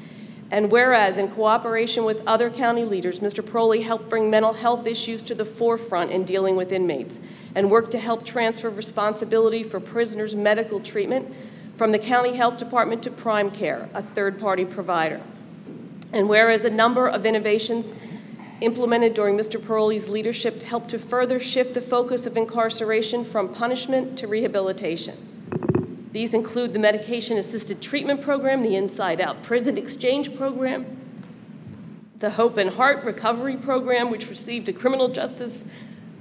And whereas, in cooperation with other county leaders, Mr. Paroli helped bring mental health issues to the forefront in dealing with inmates and worked to help transfer responsibility for prisoners' medical treatment from the county health department to Prime Care, a third party provider. And whereas a number of innovations implemented during Mr. Paroli's leadership helped to further shift the focus of incarceration from punishment to rehabilitation. These include the medication assisted treatment program, the Inside Out Prison Exchange Program, the Hope and Heart Recovery Program, which received a Criminal Justice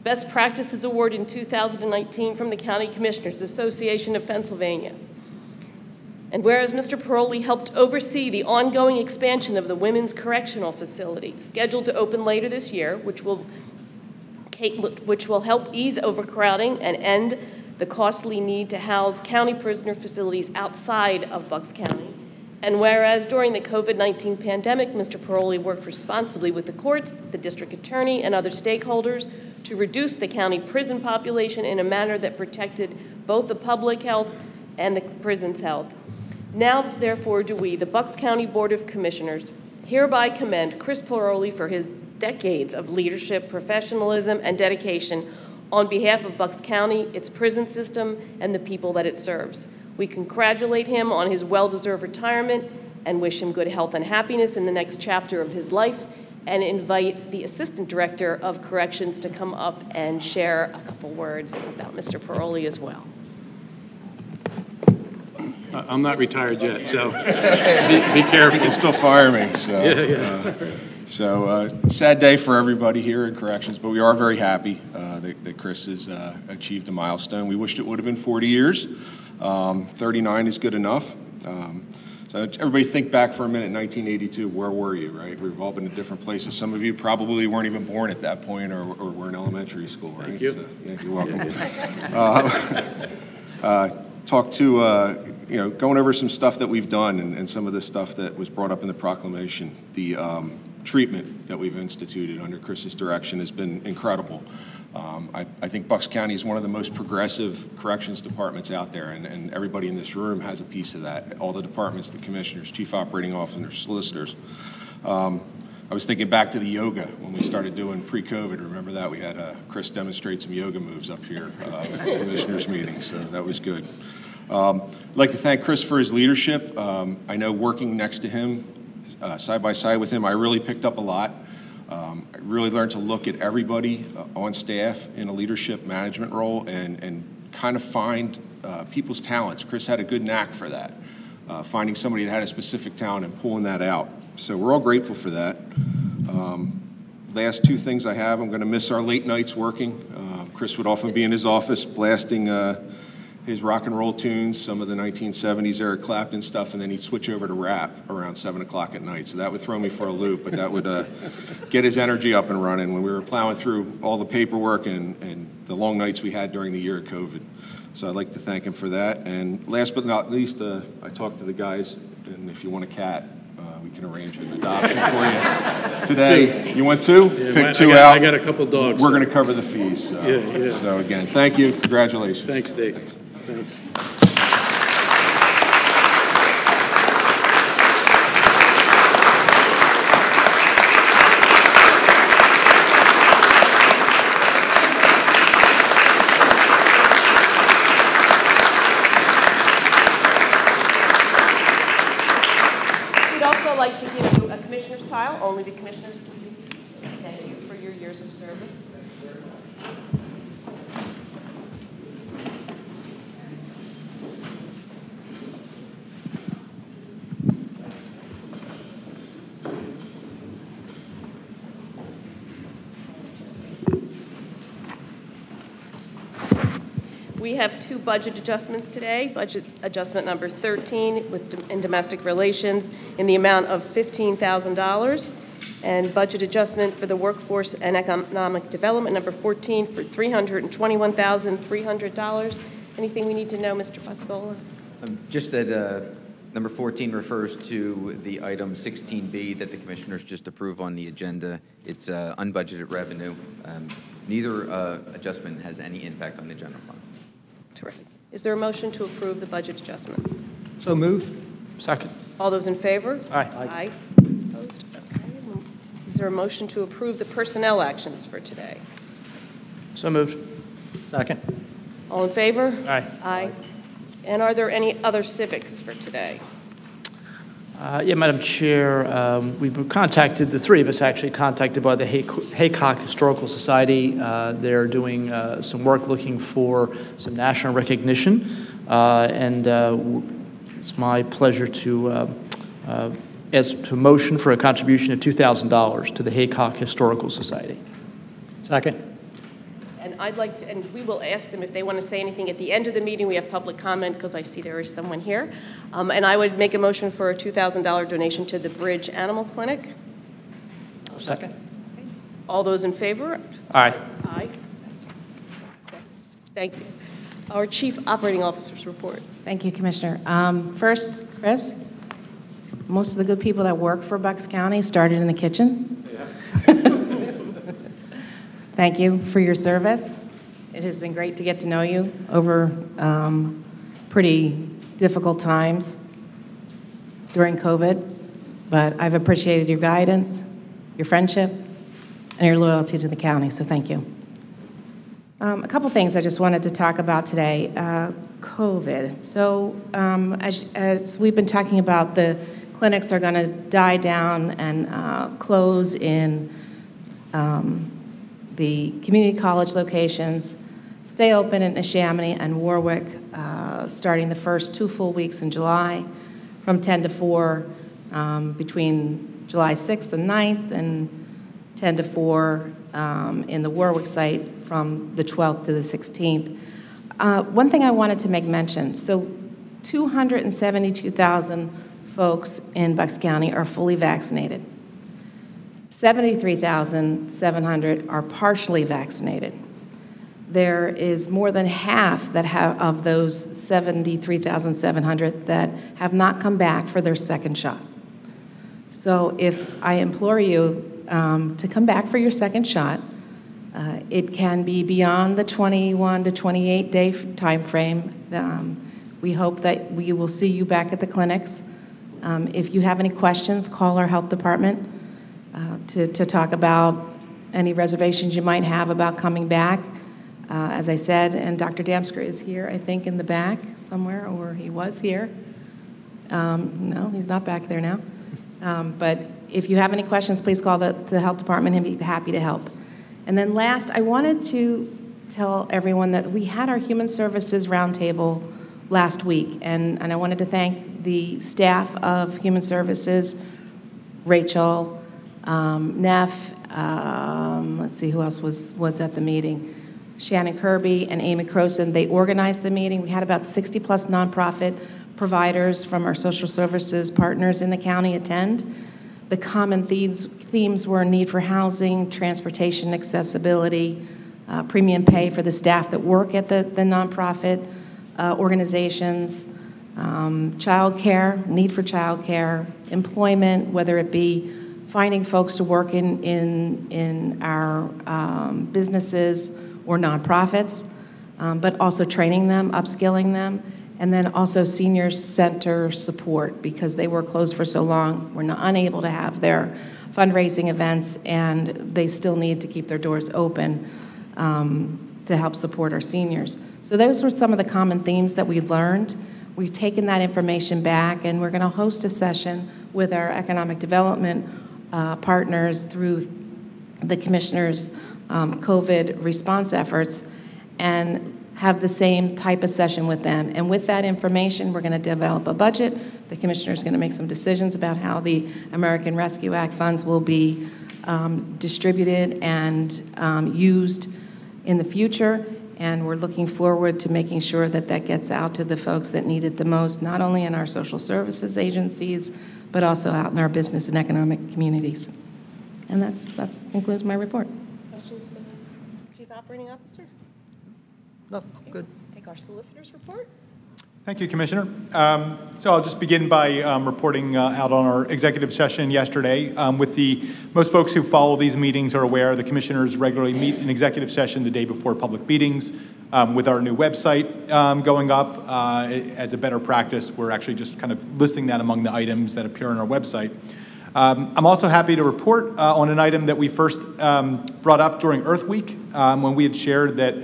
Best Practices Award in 2019 from the County Commissioners Association of Pennsylvania. And whereas Mr. Paroli helped oversee the ongoing expansion of the Women's Correctional Facility, scheduled to open later this year, which will, which will help ease overcrowding and end the costly need to house county prisoner facilities outside of Bucks County. And whereas during the COVID 19 pandemic, Mr. Paroli worked responsibly with the courts, the district attorney, and other stakeholders to reduce the county prison population in a manner that protected both the public health and the prison's health. Now, therefore, do we, the Bucks County Board of Commissioners, hereby commend Chris Paroli for his decades of leadership, professionalism, and dedication on behalf of Bucks County, its prison system, and the people that it serves. We congratulate him on his well-deserved retirement and wish him good health and happiness in the next chapter of his life and invite the Assistant Director of Corrections to come up and share a couple words about Mr. Paroli as well. I'm not retired yet, so be be careful. You can still fire me, so. Yeah, yeah. uh, So, uh, sad day for everybody here in corrections, but we are very happy uh, that that Chris has uh, achieved a milestone. We wished it would have been 40 years. Um, 39 is good enough. Um, So everybody think back for a minute, 1982, where were you, right? We've all been in different places. Some of you probably weren't even born at that point or or were in elementary school, right? Thank you. So, yeah, You're welcome. Uh, uh, Talk to, uh, you know, going over some stuff that we've done and and some of the stuff that was brought up in the proclamation. The um, treatment that we've instituted under Chris's direction has been incredible. Um, I, I think Bucks County is one of the most progressive corrections departments out there, and, and everybody in this room has a piece of that. All the departments, the commissioners, chief operating officers, solicitors. Um, I was thinking back to the yoga when we started doing pre-COVID. Remember that? We had uh, Chris demonstrate some yoga moves up here uh, at the commissioners meeting, so that was good. Um, I'd like to thank Chris for his leadership. Um, I know working next to him, uh, side by side with him, I really picked up a lot. Um, I really learned to look at everybody uh, on staff in a leadership management role and, and kind of find uh, people's talents. Chris had a good knack for that, uh, finding somebody that had a specific talent and pulling that out. So we're all grateful for that. Um, last two things I have, I'm going to miss our late nights working. Uh, Chris would often be in his office blasting uh, his rock and roll tunes, some of the 1970s Eric Clapton stuff, and then he'd switch over to rap around 7 o'clock at night. So that would throw me for a loop, but that would uh, get his energy up and running when we were plowing through all the paperwork and, and the long nights we had during the year of COVID. So I'd like to thank him for that. And last but not least, uh, I talked to the guys, and if you want a cat, uh, we can arrange an adoption for you today. You want two? Yeah, my- Pick two I got- out. I got a couple dogs, We're so- going to cover the fees. so- Yeah, yeah. So again, thank you, congratulations. Thanks, Dave. Thanks. We'd also like to give you a commissioner's tile, only the commissioners thank you for your years of service. We have two budget adjustments today. Budget adjustment number 13 with, in domestic relations in the amount of $15,000. And budget adjustment for the workforce and economic development, number 14, for $321,300. Anything we need to know, Mr. Pascola? Um, Just that uh, number 14 refers to the item 16B that the commissioners just approved on the agenda. It's uh, unbudgeted revenue. Um, Neither uh, adjustment has any impact on the general fund. Terrific. Is there a motion to approve the budget adjustment? So moved. Second. All those in favor? Aye. Aye. Opposed? Okay. Is there a motion to approve the personnel actions for today? So moved. Second. All in favor? Aye. Aye. And are there any other civics for today? Uh, Yeah, Madam Chair, um, we were contacted, the three of us actually contacted by the Hay- Haycock Historical Society. Uh, They're doing uh, some work looking for some national recognition, Uh, and uh, it's my pleasure to uh, uh, ask to motion for a contribution of $2,000 to the Haycock Historical Society. Second. And I'd like to, and we will ask them if they want to say anything at the end of the meeting. We have public comment because I see there is someone here. Um, And I would make a motion for a $2,000 donation to the Bridge Animal Clinic. Second. All those in favor? Aye. Aye. Okay. Thank you. Our Chief Operating Officer's report. Thank you, Commissioner. Um, First, Chris, most of the good people that work for Bucks County started in the kitchen. Thank you for your service. It has been great to get to know you over um, pretty difficult times during COVID, but I've appreciated your guidance, your friendship, and your loyalty to the county, so thank you. Um, a couple things I just wanted to talk about today. Uh, COVID. So, um, as, as, we've been talking about, the clinics are going to die down and uh, close in um, the community college locations, stay open in Neshaminy and Warwick, uh, starting the first two full weeks in July from 10 to 4 um, between July 6th and 9th, and 10 to 4 um, in the Warwick site from the 12th to the 16th. Uh, one thing I wanted to make mention so 272,000 folks in Bucks County are fully vaccinated. 73,700 are partially vaccinated. There is more than half that have of those 73,700 that have not come back for their second shot. So if I implore you um, to come back for your second shot, uh, it can be beyond the 21 to 28 day time frame. Um, we hope that we will see you back at the clinics. Um, if you have any questions, call our health department uh, to, to talk about any reservations you might have about coming back. Uh, as I said, and Dr. Damsker is here, I think, in the back somewhere, or he was here. Um, no, he's not back there now. Um, but if you have any questions, please call the, the health department and be happy to help. And then last, I wanted to tell everyone that we had our Human Services Roundtable last week, and, and I wanted to thank the staff of Human Services, Rachel, um, Neff, um, let's see who else was, was at the meeting. Shannon Kirby and Amy Croson, they organized the meeting. We had about 60 plus nonprofit providers from our social services partners in the county attend. The common themes, themes were need for housing, transportation accessibility, uh, premium pay for the staff that work at the, the nonprofit uh, organizations, um, child care, need for child care, employment, whether it be finding folks to work in, in, in our um, businesses or nonprofits, um, but also training them, upskilling them, and then also senior center support because they were closed for so long, were not, unable to have their fundraising events, and they still need to keep their doors open um, to help support our seniors. So those were some of the common themes that we learned. We've taken that information back, and we're going to host a session with our economic development uh, partners through the commissioner's um, COVID response efforts and have the same type of session with them. And with that information, we're going to develop a budget. The commissioner is going to make some decisions about how the American Rescue Act funds will be um, distributed and um, used in the future. And we're looking forward to making sure that that gets out to the folks that need it the most, not only in our social services agencies, but also out in our business and economic communities. And that's that concludes my report. Questions for the Chief Operating Officer? No, good. Take our solicitor's report. Thank you, Commissioner. Um, so I'll just begin by um, reporting uh, out on our executive session yesterday. Um, with the most folks who follow these meetings are aware the commissioners regularly meet in executive session the day before public meetings. Um, with our new website um, going up uh, as a better practice, we're actually just kind of listing that among the items that appear on our website. Um, I'm also happy to report uh, on an item that we first brought up during Earth Week when we had shared that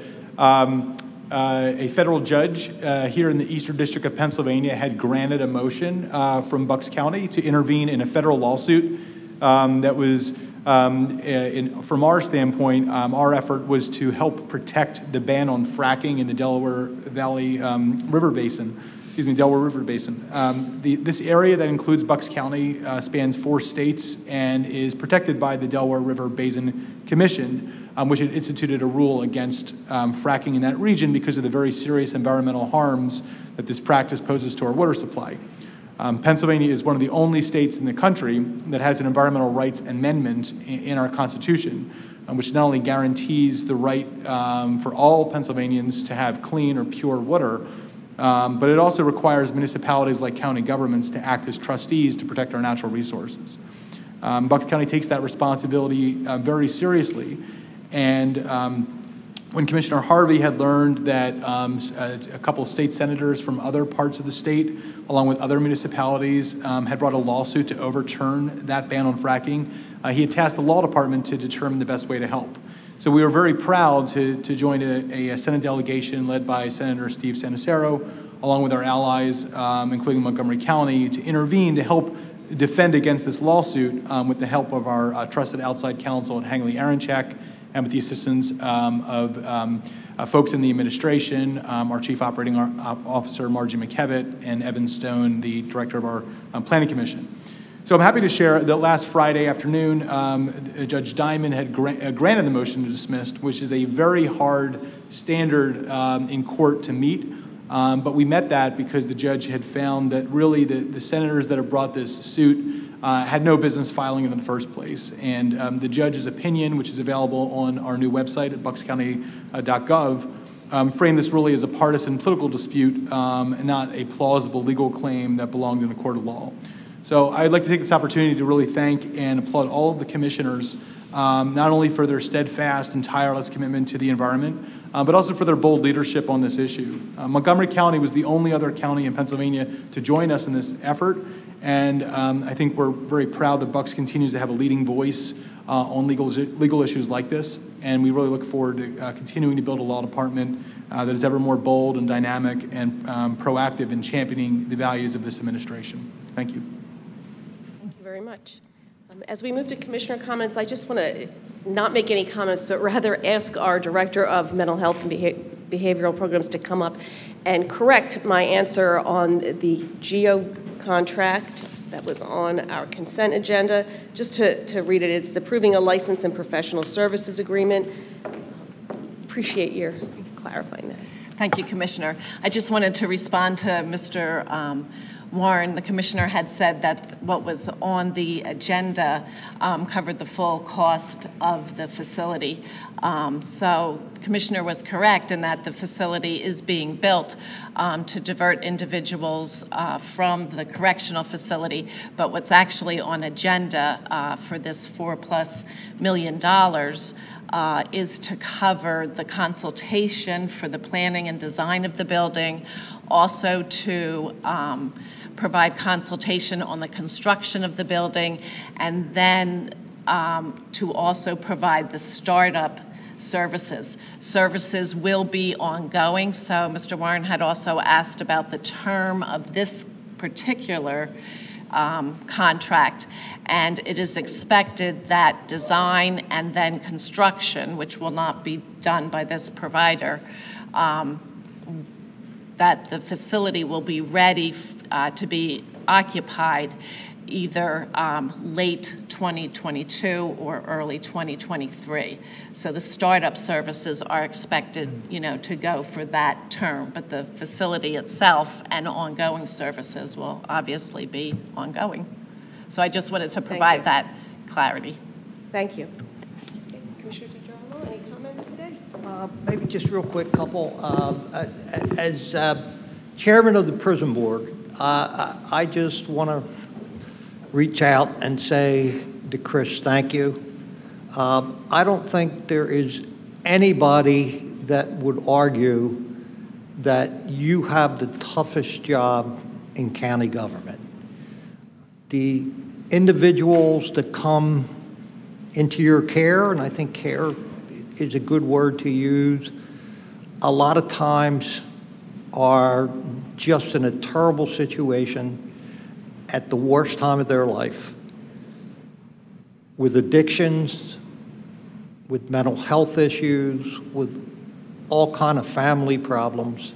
uh, a federal judge uh, here in the Eastern District of Pennsylvania had granted a motion uh, from Bucks County to intervene in a federal lawsuit um, that was, um, in, from our standpoint, um, our effort was to help protect the ban on fracking in the Delaware Valley um, River Basin. Excuse me, Delaware River Basin. Um, the, this area that includes Bucks County uh, spans four states and is protected by the Delaware River Basin Commission um, which had instituted a rule against um, fracking in that region because of the very serious environmental harms that this practice poses to our water supply. Um, Pennsylvania is one of the only states in the country that has an environmental rights amendment in, in our Constitution, um, which not only guarantees the right um, for all Pennsylvanians to have clean or pure water, um, but it also requires municipalities like county governments to act as trustees to protect our natural resources. Um, Bucks County takes that responsibility uh, very seriously and um, when Commissioner Harvie had learned that um, s- uh, a couple state senators from other parts of the state, along with other municipalities, um, had brought a lawsuit to overturn that ban on fracking, uh, he had tasked the law department to determine the best way to help. So we were very proud to, to join a, a Senate delegation led by Senator Steve Santarsiero, along with our allies, um, including Montgomery County, to intervene to help defend against this lawsuit um, with the help of our uh, trusted outside counsel at Hangley Aronchick and with the assistance um, of um, uh, folks in the administration, um, our Chief Operating Ar- Officer Margie McKevitt, and Evan Stone, the Director of our um, Planning Commission. So I'm happy to share that last Friday afternoon, um, Judge Diamond had gra- uh, granted the motion to dismiss, which is a very hard standard um, in court to meet. But we met that because the judge had found that really the, the senators that have brought this suit uh, had no business filing it in the first place. And um, the judge's opinion, which is available on our new website at buckscounty.gov, um, framed this really as a partisan political dispute um, and not a plausible legal claim that belonged in a court of law. So I'd like to take this opportunity to really thank and applaud all of the commissioners, um, not only for their steadfast and tireless commitment to the environment, uh, but also for their bold leadership on this issue. Uh, Montgomery County was the only other county in Pennsylvania to join us in this effort, and um, I think we're very proud that Bucks continues to have a leading voice uh, on legal, legal issues like this, and we really look forward to uh, continuing to build a law department uh, that is ever more bold and dynamic and um, proactive in championing the values of this administration. Thank you. Thank you very much. Um, As we move to commissioner comments, I just want to not make any comments, but rather ask our Director of Mental Health and Beha- Behavioral Programs to come up and correct my answer on the GEO contract that was on our consent agenda. Just to, to read it, it's approving a license and professional services agreement. Appreciate your clarifying that. Thank you, Commissioner. I just wanted to respond to Mr. um, Warren. The Commissioner had said that what was on the agenda um, covered the full cost of the facility. Um, So the Commissioner was correct in that the facility is being built um, to divert individuals uh, from the correctional facility. But what's actually on agenda uh, for this four-plus million dollars uh, is to cover the consultation for the planning and design of the building, also to um, provide consultation on the construction of the building, and then um, to also provide the startup services. Services will be ongoing, so Mr. Warren had also asked about the term of this particular um, contract, and it is expected that design and then construction, which will not be done by this provider, um, that the facility will be ready uh, to be occupied either um, late 2022 or early 2023. So the startup services are expected, you know, to go for that term, but the facility itself and ongoing services will obviously be ongoing. So I just wanted to provide that clarity. Thank you. Commissioner DiGirolamo, any comments today? Uh, Maybe just real quick, couple. Um, uh, As uh, chairman of the prison board, uh, I just want to reach out and say to Chris, thank you. Um, I don't think there is anybody that would argue that you have the toughest job in county government. The individuals that come into your care, and I think care is a good word to use, a lot of times are just in a terrible situation at the worst time of their life with addictions, with mental health issues, with all kind of family problems.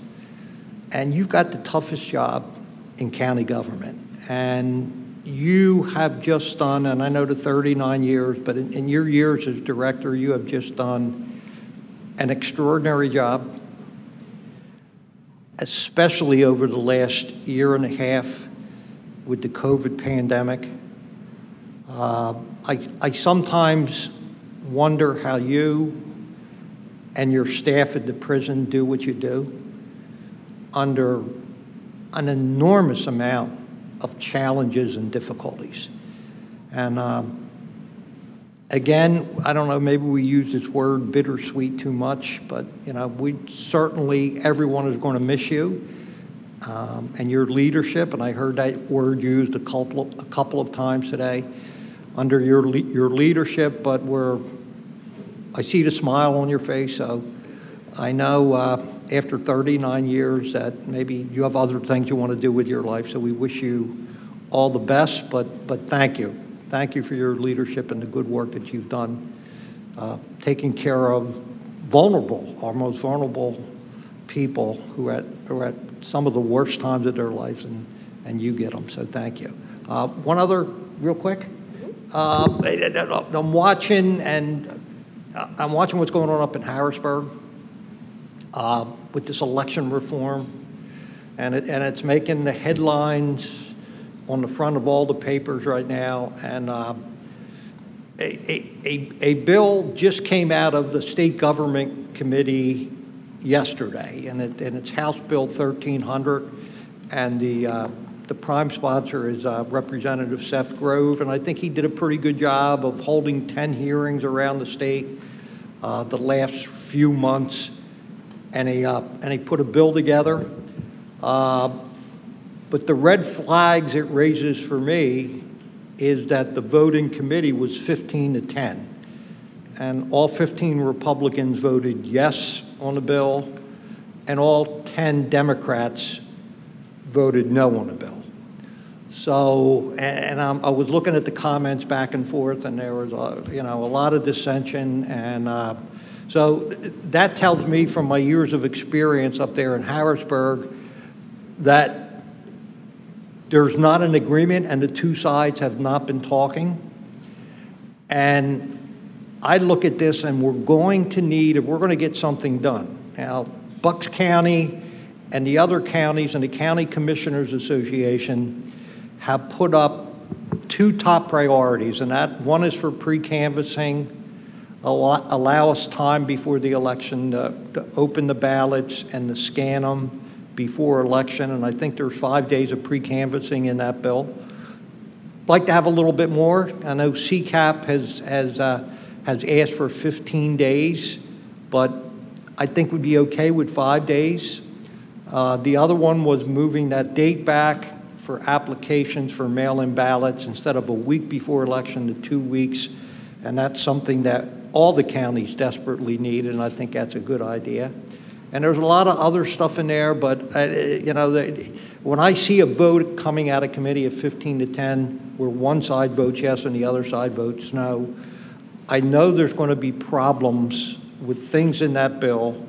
And you've got the toughest job in county government. And you have just done, and I know the 39 years, but in, in your years as director, you have just done an extraordinary job, especially over the last year and a half with the COVID pandemic. Uh, I, I sometimes wonder how you and your staff at the prison do what you do under an enormous amount of challenges and difficulties. And um, again, I don't know, maybe we use this word bittersweet too much, but, you know, we certainly, everyone is going to miss you um, and your leadership, and I heard that word used a couple, a couple of times today, under your, le- your leadership, but we're, I see the smile on your face, so I know uh, after 39 years that maybe you have other things you want to do with your life, so we wish you all the best, but, but thank you. Thank you for your leadership and the good work that you've done, uh, taking care of vulnerable, our most vulnerable people who are at, who are at some of the worst times of their lives, and, and you get them, so thank you. Uh, One other, real quick. Uh, I'm watching, and uh, I'm watching what's going on up in Harrisburg uh, with this election reform, and it, and it's making the headlines on the front of all the papers right now. And uh, a, a, a bill just came out of the state government committee yesterday, and, it, and it's House Bill 1300, and the uh, the prime sponsor is uh, Representative Seth Grove, and I think he did a pretty good job of holding 10 hearings around the state uh, the last few months, and he, uh, and he put a bill together. But the red flags it raises for me is that the voting committee was 15 to 10. And all 15 Republicans voted yes on the bill, and all 10 Democrats voted no on the bill. So, and, and I'm, I was looking at the comments back and forth, and there was, a, you know, a lot of dissension, and uh, so that tells me from my years of experience up there in Harrisburg that there's not an agreement, and the two sides have not been talking. And I look at this, and we're going to need, if we're going to get something done. Now, Bucks County and the other counties and the County Commissioners Association have put up two top priorities, and that one is for pre-canvassing, allow, allow us time before the election to, to open the ballots and to scan them before election, and I think there's five days of pre-canvassing in that bill. Like to have a little bit more. I know CCAP has has uh, has asked for 15 days, but I think we'd be okay with five days. Uh, the other one was moving that date back for applications for mail-in ballots instead of a week before election to two weeks, and that's something that all the counties desperately need, and I think that's a good idea. And there's a lot of other stuff in there, but, uh, you know, when I see a vote coming out of committee of 15 to 10, where one side votes yes and the other side votes no, I know there's going to be problems with things in that bill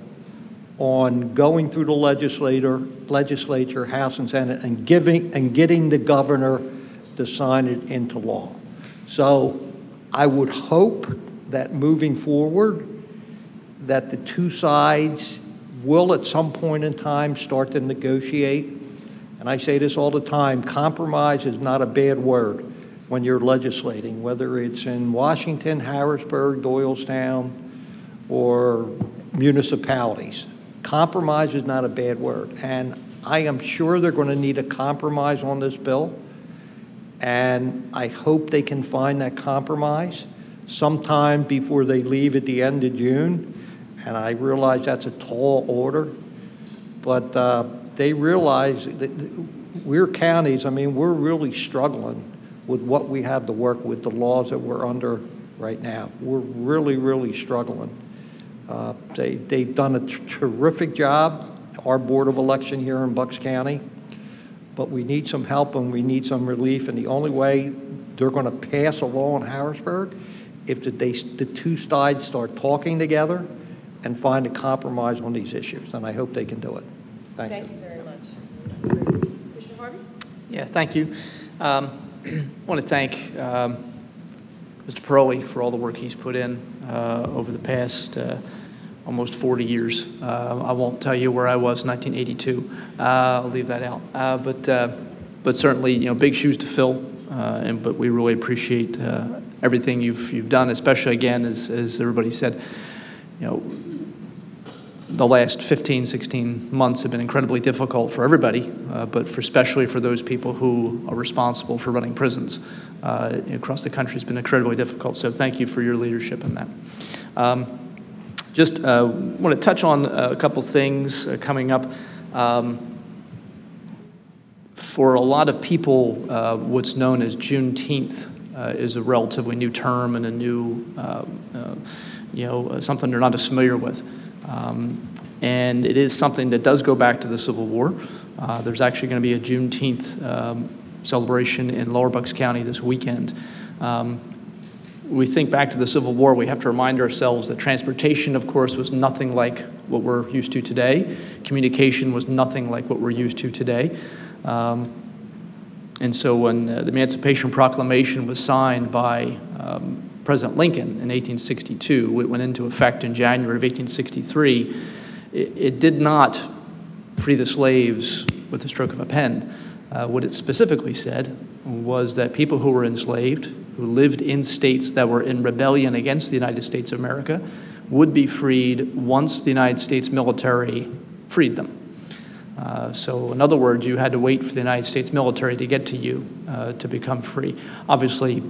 on going through the legislator, legislature, House and Senate, and giving, and getting the governor to sign it into law. So I would hope that moving forward, that the two sides will at some point in time start to negotiate. And I say this all the time, compromise is not a bad word when you're legislating, whether it's in Washington, Harrisburg, Doylestown, or municipalities. Compromise is not a bad word. And I am sure they're going to need a compromise on this bill. And I hope they can find that compromise sometime before they leave at the end of June. And I realize that's a tall order, but uh, they realize that we're counties, I mean, we're really struggling with what we have to work with, the laws that we're under right now. We're really, really struggling. Uh, they, they've done a terrific job, our Board of Election here in Bucks County, but we need some help and we need some relief, and the only way they're going to pass a law in Harrisburg if the, they, the two sides start talking together and find a compromise on these issues, and I hope they can do it. Thank, Thank you. you very much. Commissioner Harvie? Yeah, thank you. Um, I want to thank um, Mr. Pirolli for all the work he's put in uh, over the past uh, almost 40 years. Uh, I won't tell you where I was in 1982. Uh, I'll leave that out. Uh, but, uh, but certainly, you know, big shoes to fill. Uh, and but we really appreciate uh, everything you've you've done, especially again, as as everybody said, you know, the last 15, 16 months have been incredibly difficult for everybody, uh, but for especially for those people who are responsible for running prisons uh, across the country has been incredibly difficult. So thank you for your leadership in that. Um, just uh, want to touch on a couple things uh, coming up. Um, for a lot of people, uh, what's known as Juneteenth uh, is a relatively new term and a new, you know, something they're not as familiar with. Um, and it is something that does go back to the Civil War. Uh, there's actually going to be a Juneteenth um, celebration in Lower Bucks County this weekend. Um, we think back to the Civil War, we have to remind ourselves that transportation, of course, was nothing like what we're used to today. Communication was nothing like what we're used to today. Um, and so when uh, the Emancipation Proclamation was signed by um, President Lincoln in 1862, it went into effect in January of 1863, it, it did not free the slaves with the stroke of a pen. Uh, what it specifically said was that people who were enslaved, who lived in states that were in rebellion against the United States of America, would be freed once the United States military freed them. Uh, so, in other words, you had to wait for the United States military to get to you uh, to become free. Obviously,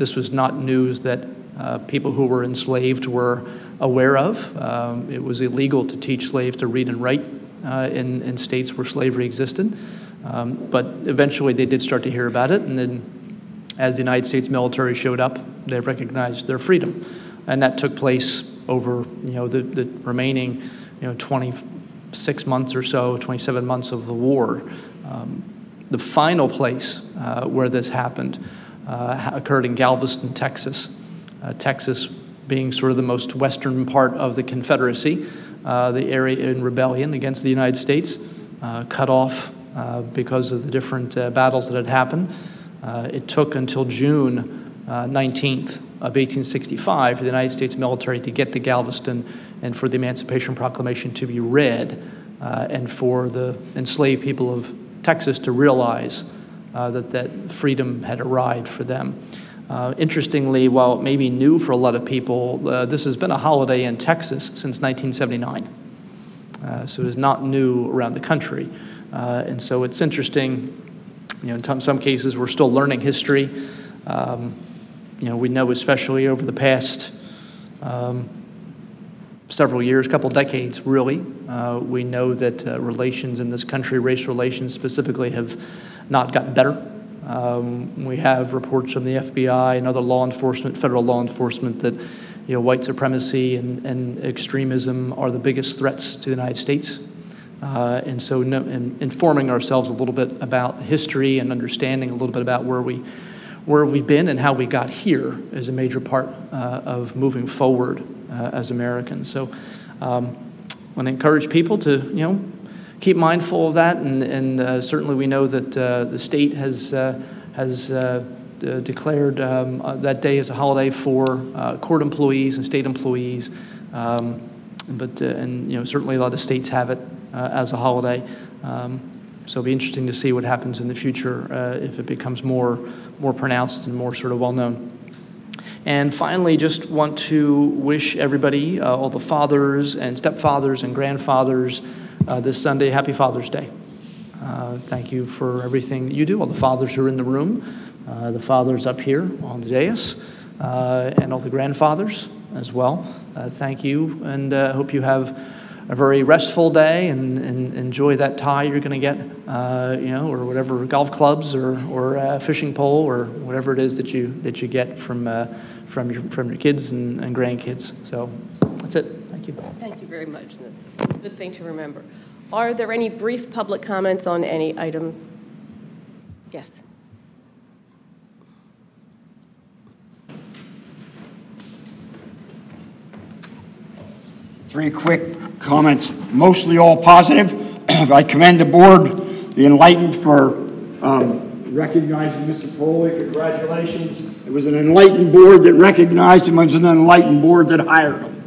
this was not news that uh, people who were enslaved were aware of. Um, it was illegal to teach slaves to read and write uh, in, in states where slavery existed. Um, but eventually they did start to hear about it, and then as the United States military showed up, they recognized their freedom. And that took place over you know, the, the remaining you know, 20, six months or so, 27 months of the war. Um, the final place uh, where this happened uh, occurred in Galveston, Texas. Uh, Texas being sort of the most western part of the Confederacy, uh, the area in rebellion against the United States, uh, cut off uh, because of the different battles that had happened. it took until June 19th of 1865 for the United States military to get to Galveston and for the Emancipation Proclamation to be read, uh, and for the enslaved people of Texas to realize uh, that that freedom had arrived for them. Uh, interestingly, while it may be new for a lot of people, uh, this has been a holiday in Texas since 1979. Uh, so it is not new around the country. Uh, and so it's interesting, you know, in some cases we're still learning history. Um, you know, we know especially over the past um, several years, couple decades, really. Uh, we know that relations in this country, race relations specifically, have not gotten better. Um, we have reports from the FBI and other law enforcement, federal law enforcement, that you know, white supremacy and, and extremism are the biggest threats to the United States. Uh, and so, no, in, informing ourselves a little bit about history and understanding a little bit about where we where we've been and how we got here is a major part uh, of moving forward uh, as Americans. So um, I want to encourage people to, you know, keep mindful of that. And, and uh, certainly we know that uh, the state has, uh, has declared um, that day as a holiday for court employees and state employees. Um, but, and, you know, certainly a lot of states have it as a holiday. Um, so it'll be interesting to see what happens in the future if it becomes more, more pronounced and more sort of well known. And finally, just want to wish everybody, uh, all the fathers and stepfathers and grandfathers, uh, this Sunday, happy Father's Day. Uh, thank you for everything that you do, all the fathers who are in the room, uh, the fathers up here on the dais, uh, and all the grandfathers as well. Uh, thank you, and I hope you have a very restful day and, and enjoy that tie you're going to get, uh, you know, or whatever golf clubs or, or fishing pole or whatever it is that you that you get from uh, from your from your kids and, and grandkids. So that's it. Thank you. Thank you very much. That's a good thing to remember. Are there any brief public comments on any item? Yes. Three quick comments, mostly all positive. I commend the board, the enlightened, for um, recognizing Mr. Pirolli. Congratulations. It was an enlightened board that recognized him. It was an enlightened board that hired him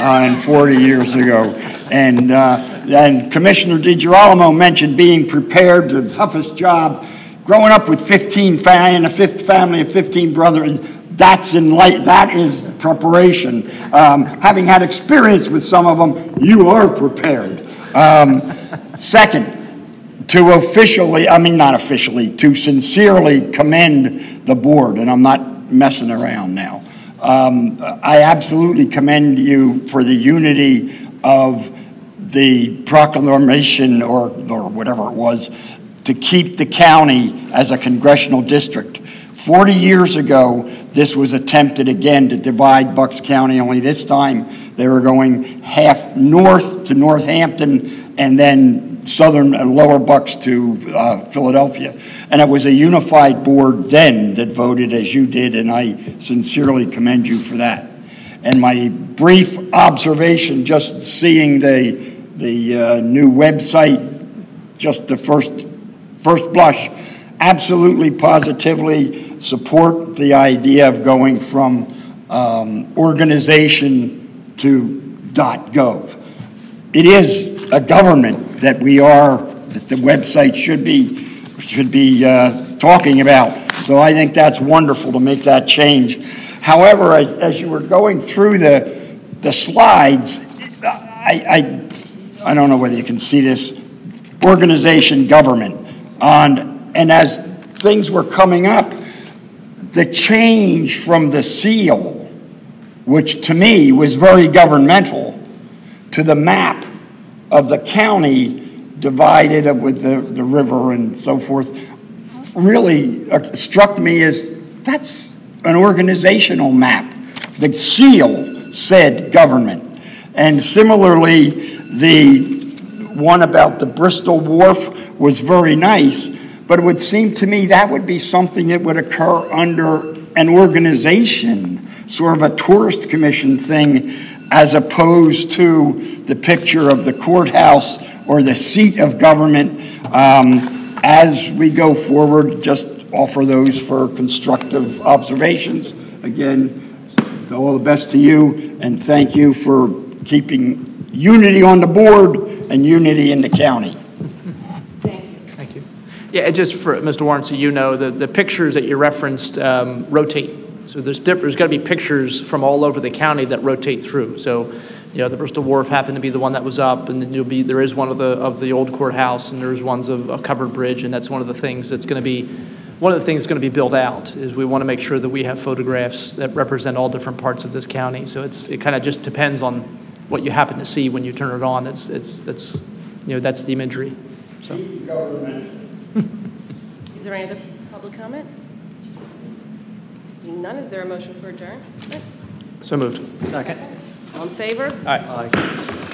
uh, 40 years ago. And, uh, and Commissioner DiGirolamo mentioned being prepared, the toughest job. Growing up with 15 family and a fifth family of 15 brothers, That's in light, that is preparation. Um, Having had experience with some of them, you are prepared. Um, Second, to officially, I mean, not officially, to sincerely commend the board, and I'm not messing around now. Um, I absolutely commend you for the unity of the proclamation, or, or whatever it was, to keep the county as a congressional district. 40 years ago, this was attempted again to divide Bucks County, only this time they were going half north to Northampton and then southern, and lower Bucks to uh, Philadelphia. And it was a unified board then that voted as you did, and I sincerely commend you for that. And my brief observation, just seeing the, the uh, new website, just the first, first blush, absolutely positively support the idea of going from um, organization to .gov. It is a government that we are, that the website should be, should be uh, talking about. So I think that's wonderful to make that change. However, as, as you were going through the, the slides, I, I, I don't know whether you can see this, organization government. On, and as things were coming up, the change from the seal, which to me was very governmental, to the map of the county divided up with the, the river and so forth, really uh, struck me as that's an organizational map. The seal said government. And similarly, the one about the Bristol Wharf was very nice, but it would seem to me that would be something that would occur under an organization, sort of a tourist commission thing, as opposed to the picture of the courthouse or the seat of government. Um, as we go forward, just offer those for constructive observations. Again, all the best to you, and thank you for keeping unity on the board and unity in the county. Thank you. Thank you. Yeah, just for, Mr. Warren, so you know, the, the pictures that you referenced um, rotate. So there's diff, there's got to be pictures from all over the county that rotate through. So, you know, the Bristol Wharf happened to be the one that was up, and then you'll be, there is one of the, of the old courthouse, and there's ones of a covered bridge, and that's one of the things that's going to be, one of the things that's going to be built out, is we want to make sure that we have photographs that represent all different parts of this county. So it's, it kind of just depends on what you happen to see when you turn it on. It's, it's, it's, you know, that's the imagery. So. Is there any other public comment? Seeing none, is there a motion for adjourn? So moved. Second. All in favor? Aye.